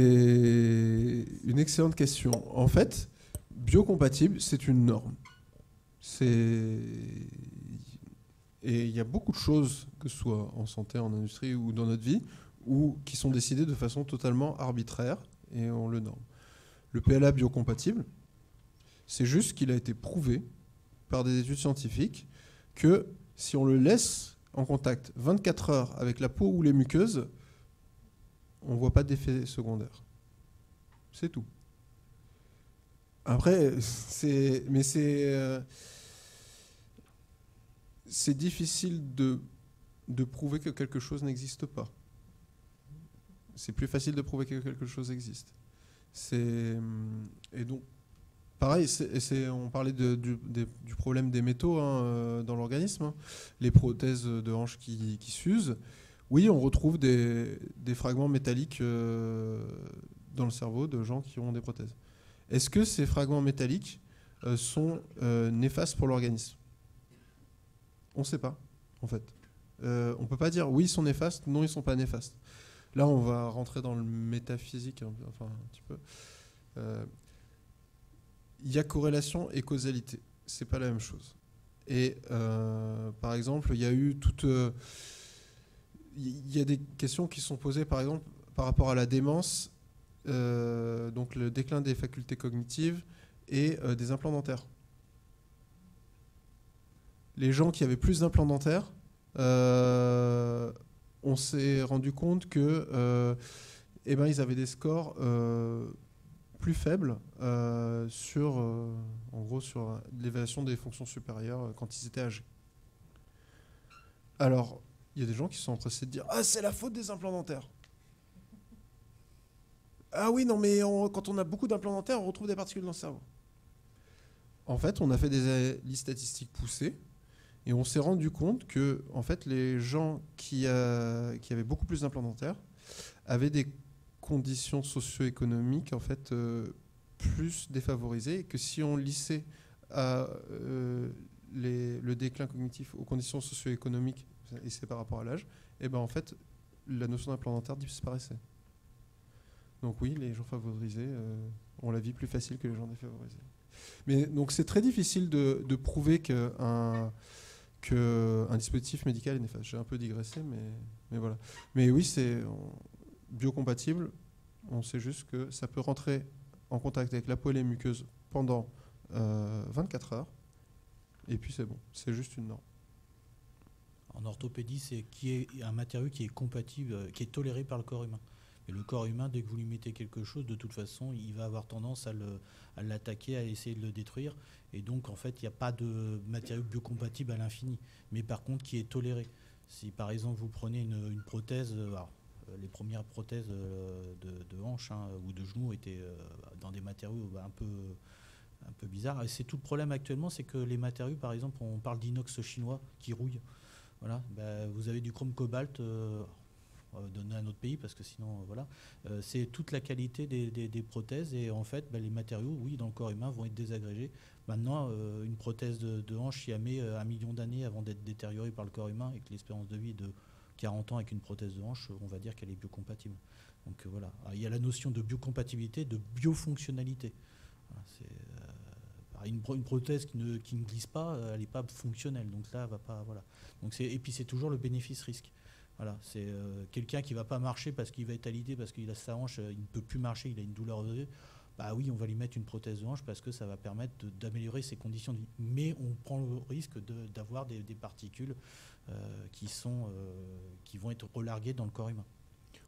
une excellente question. En fait, biocompatible, c'est une norme. C'est et il y a beaucoup de choses, que ce soit en santé, en industrie ou dans notre vie, qui sont décidées de façon totalement arbitraire et on le norme. Le PLA biocompatible, c'est juste qu'il a été prouvé par des études scientifiques que si on le laisse en contact 24 heures avec la peau ou les muqueuses, on voit pas d'effet secondaire. C'est tout. Après, c'est, mais c'est, euh, c'est difficile de, de prouver que quelque chose n'existe pas. C'est plus facile de prouver que quelque chose existe. Hum, et donc, pareil, on parlait du, problème des métaux hein, euh, dans l'organisme, hein. les prothèses de hanches qui, s'usent. Oui, on retrouve des, fragments métalliques euh, dans le cerveau de gens qui ont des prothèses. Est-ce que ces fragments métalliques euh, sont néfastes pour l'organisme? On ne sait pas, en fait. Euh, on ne peut pas dire oui, ils sont néfastes, non, ils ne sont pas néfastes. Là, on va rentrer dans le métaphysique, un petit peu. Euh, Il y a corrélation et causalité. C'est pas la même chose. Et euh, par exemple, il y a eu toute il y a des questions qui sont posées, par exemple, par rapport à la démence, donc le déclin des facultés cognitives et des implants dentaires. Les gens qui avaient plus d'implants dentaires, euh, on s'est rendu compte que, euh, eh ben, ils avaient des scores euh, plus faibles sur, l'évaluation des fonctions supérieures quand ils étaient âgés. Alors, il y a des gens qui sont empressés de dire Ah, c'est la faute des implants dentaires. Ah oui, non, mais quand on a beaucoup d'implants dentaires, on retrouve des particules dans le cerveau. En fait, on a fait des analyses statistiques poussées et on s'est rendu compte que en fait, les gens qui, euh, qui avaient beaucoup plus d'implants dentaires avaient des conditions socio-économiques en fait, euh, plus défavorisées et que si on lissait euh, le déclin cognitif aux conditions socio-économiques, et c'est par rapport à l'âge, et ben en fait, la notion d'implant dentaire disparaissait. Donc oui, les gens favorisés ont la vie plus facile que les gens défavorisés. Mais donc c'est très difficile de, de prouver qu'un que un dispositif médical est néfaste. J'ai un peu digressé, mais, mais voilà. Mais oui, c'est biocompatible. On sait juste que ça peut rentrer en contact avec la peau et les muqueuses pendant 24 heures. Et puis c'est bon, c'est juste une norme. En orthopédie, c'est qui est un matériau qui est compatible, qui est toléré par le corps humain. Et le corps humain, dès que vous lui mettez quelque chose, de toute façon, il va avoir tendance à l'attaquer, à, essayer de le détruire. Et donc, en fait, il n'y a pas de matériau biocompatible à l'infini. Mais par contre, qui est toléré. Si par exemple, vous prenez une, prothèse, euh, euh, les premières prothèses euh, de, hanches hein, ou de genoux étaient dans des matériaux un peu un peu bizarres. Et c'est tout le problème actuellement, c'est que les matériaux, par exemple, on parle d'inox chinois qui rouille. Voilà, bah, vous avez du chrome cobalt, donner à notre pays parce que sinon, euh, voilà. Euh, c'est toute la qualité des, prothèses et en fait, bah, les matériaux, oui, dans le corps humain vont être désagrégés. Maintenant, une prothèse de, hanche, y a mis un million d'années avant d'être détériorée par le corps humain et que l'espérance de vie de 40 ans avec une prothèse de hanche, on va dire qu'elle est biocompatible. Donc voilà, ah, il y a la notion de biocompatibilité, de biofonctionnalité. une, prothèse qui ne, qui ne, glisse pas, elle n'est pas fonctionnelle. Donc là, elle va pas. Voilà. Donc et puis c'est toujours le bénéfice-risque. Voilà, c'est euh, quelqu'un qui va pas marcher parce qu'il va être alité, parce qu'il a sa hanche, euh, il ne peut plus marcher, il a une douleur de bah oui, on va lui mettre une prothèse de hanche parce que ça va permettre d'améliorer ses conditions de vie. Mais on prend le risque d'avoir des, particules euh, qui, sont, qui vont être relarguées dans le corps humain.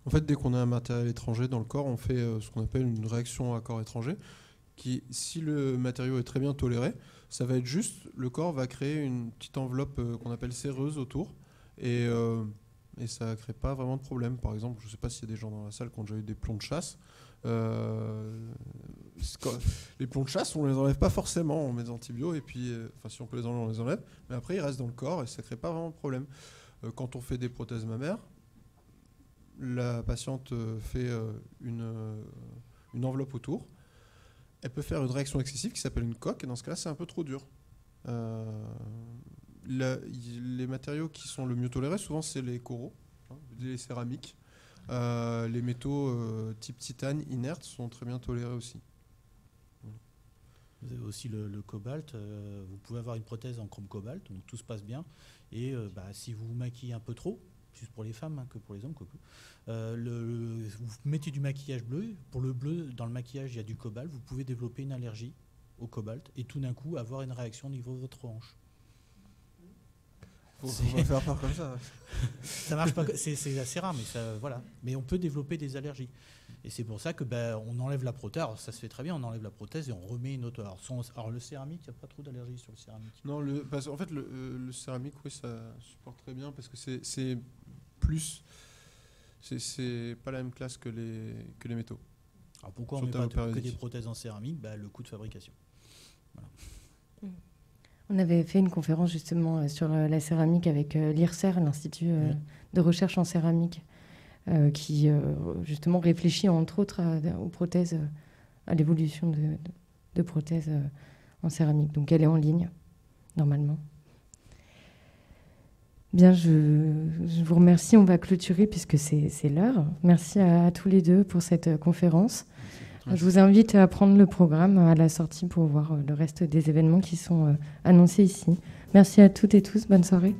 En fait, dès qu'on a un matériel étranger dans le corps, on fait ce qu'on appelle une réaction à corps étranger. Qui, si le matériau est très bien toléré, ça va être juste, le corps va créer une petite enveloppe qu'on appelle séreuse autour. Et et ça ne crée pas vraiment de problème. Par exemple, je ne sais pas s'il y a des gens dans la salle qui ont déjà eu des plombs de chasse. Euh, les plombs de chasse, on ne les enlève pas forcément, on met des antibiotiques, et puis, euh, si on peut les enlever, on les enlève, mais après, ils restent dans le corps et ça ne crée pas vraiment de problème. Euh, quand on fait des prothèses mammaires, la patiente fait une enveloppe autour. Elle peut faire une réaction excessive qui s'appelle une coque, et dans ce cas-là, c'est un peu trop dur les matériaux qui sont le mieux tolérés, souvent, c'est les coraux, hein, les céramiques. Euh, les métaux euh, type titane inertes sont très bien tolérés aussi. Vous avez aussi le, cobalt. Euh, vous pouvez avoir une prothèse en chrome cobalt, donc tout se passe bien. Et bah, si vous vous maquillez un peu trop, plus pour les femmes hein, que pour les hommes, vous mettez du maquillage bleu. Pour le bleu, dans le maquillage, il y a du cobalt. Vous pouvez développer une allergie au cobalt et tout d'un coup avoir une réaction au niveau de votre hanche. Faire comme ça. ça marche pas. C'est assez rare, mais ça, voilà. Mais on peut développer des allergies. Et c'est pour ça que ben, on enlève la prothèse. ça se fait très bien. On enlève la prothèse et on remet une autre. Alors, le céramique, il n'y a pas trop d'allergies sur le céramique. Non, le, en fait, euh, le, céramique, oui, ça supporte très bien parce que c'est plus. C'est pas la même classe que les, que les métaux. Alors pourquoi on met pas que des prothèses en céramique? Ben, Le coût de fabrication. Voilà. On avait fait une conférence justement euh, sur euh, la céramique avec euh, l'IRCER, l'Institut de recherche en céramique, qui justement réfléchit entre autres aux prothèses, à l'évolution de, prothèses en céramique. Donc elle est en ligne, normalement. Bien, je, vous remercie. On va clôturer puisque c'est l'heure. Merci à, tous les deux pour cette conférence. Je vous invite à prendre le programme à la sortie pour voir euh, le reste des événements qui sont euh, annoncés ici. Merci à toutes et tous. Bonne soirée.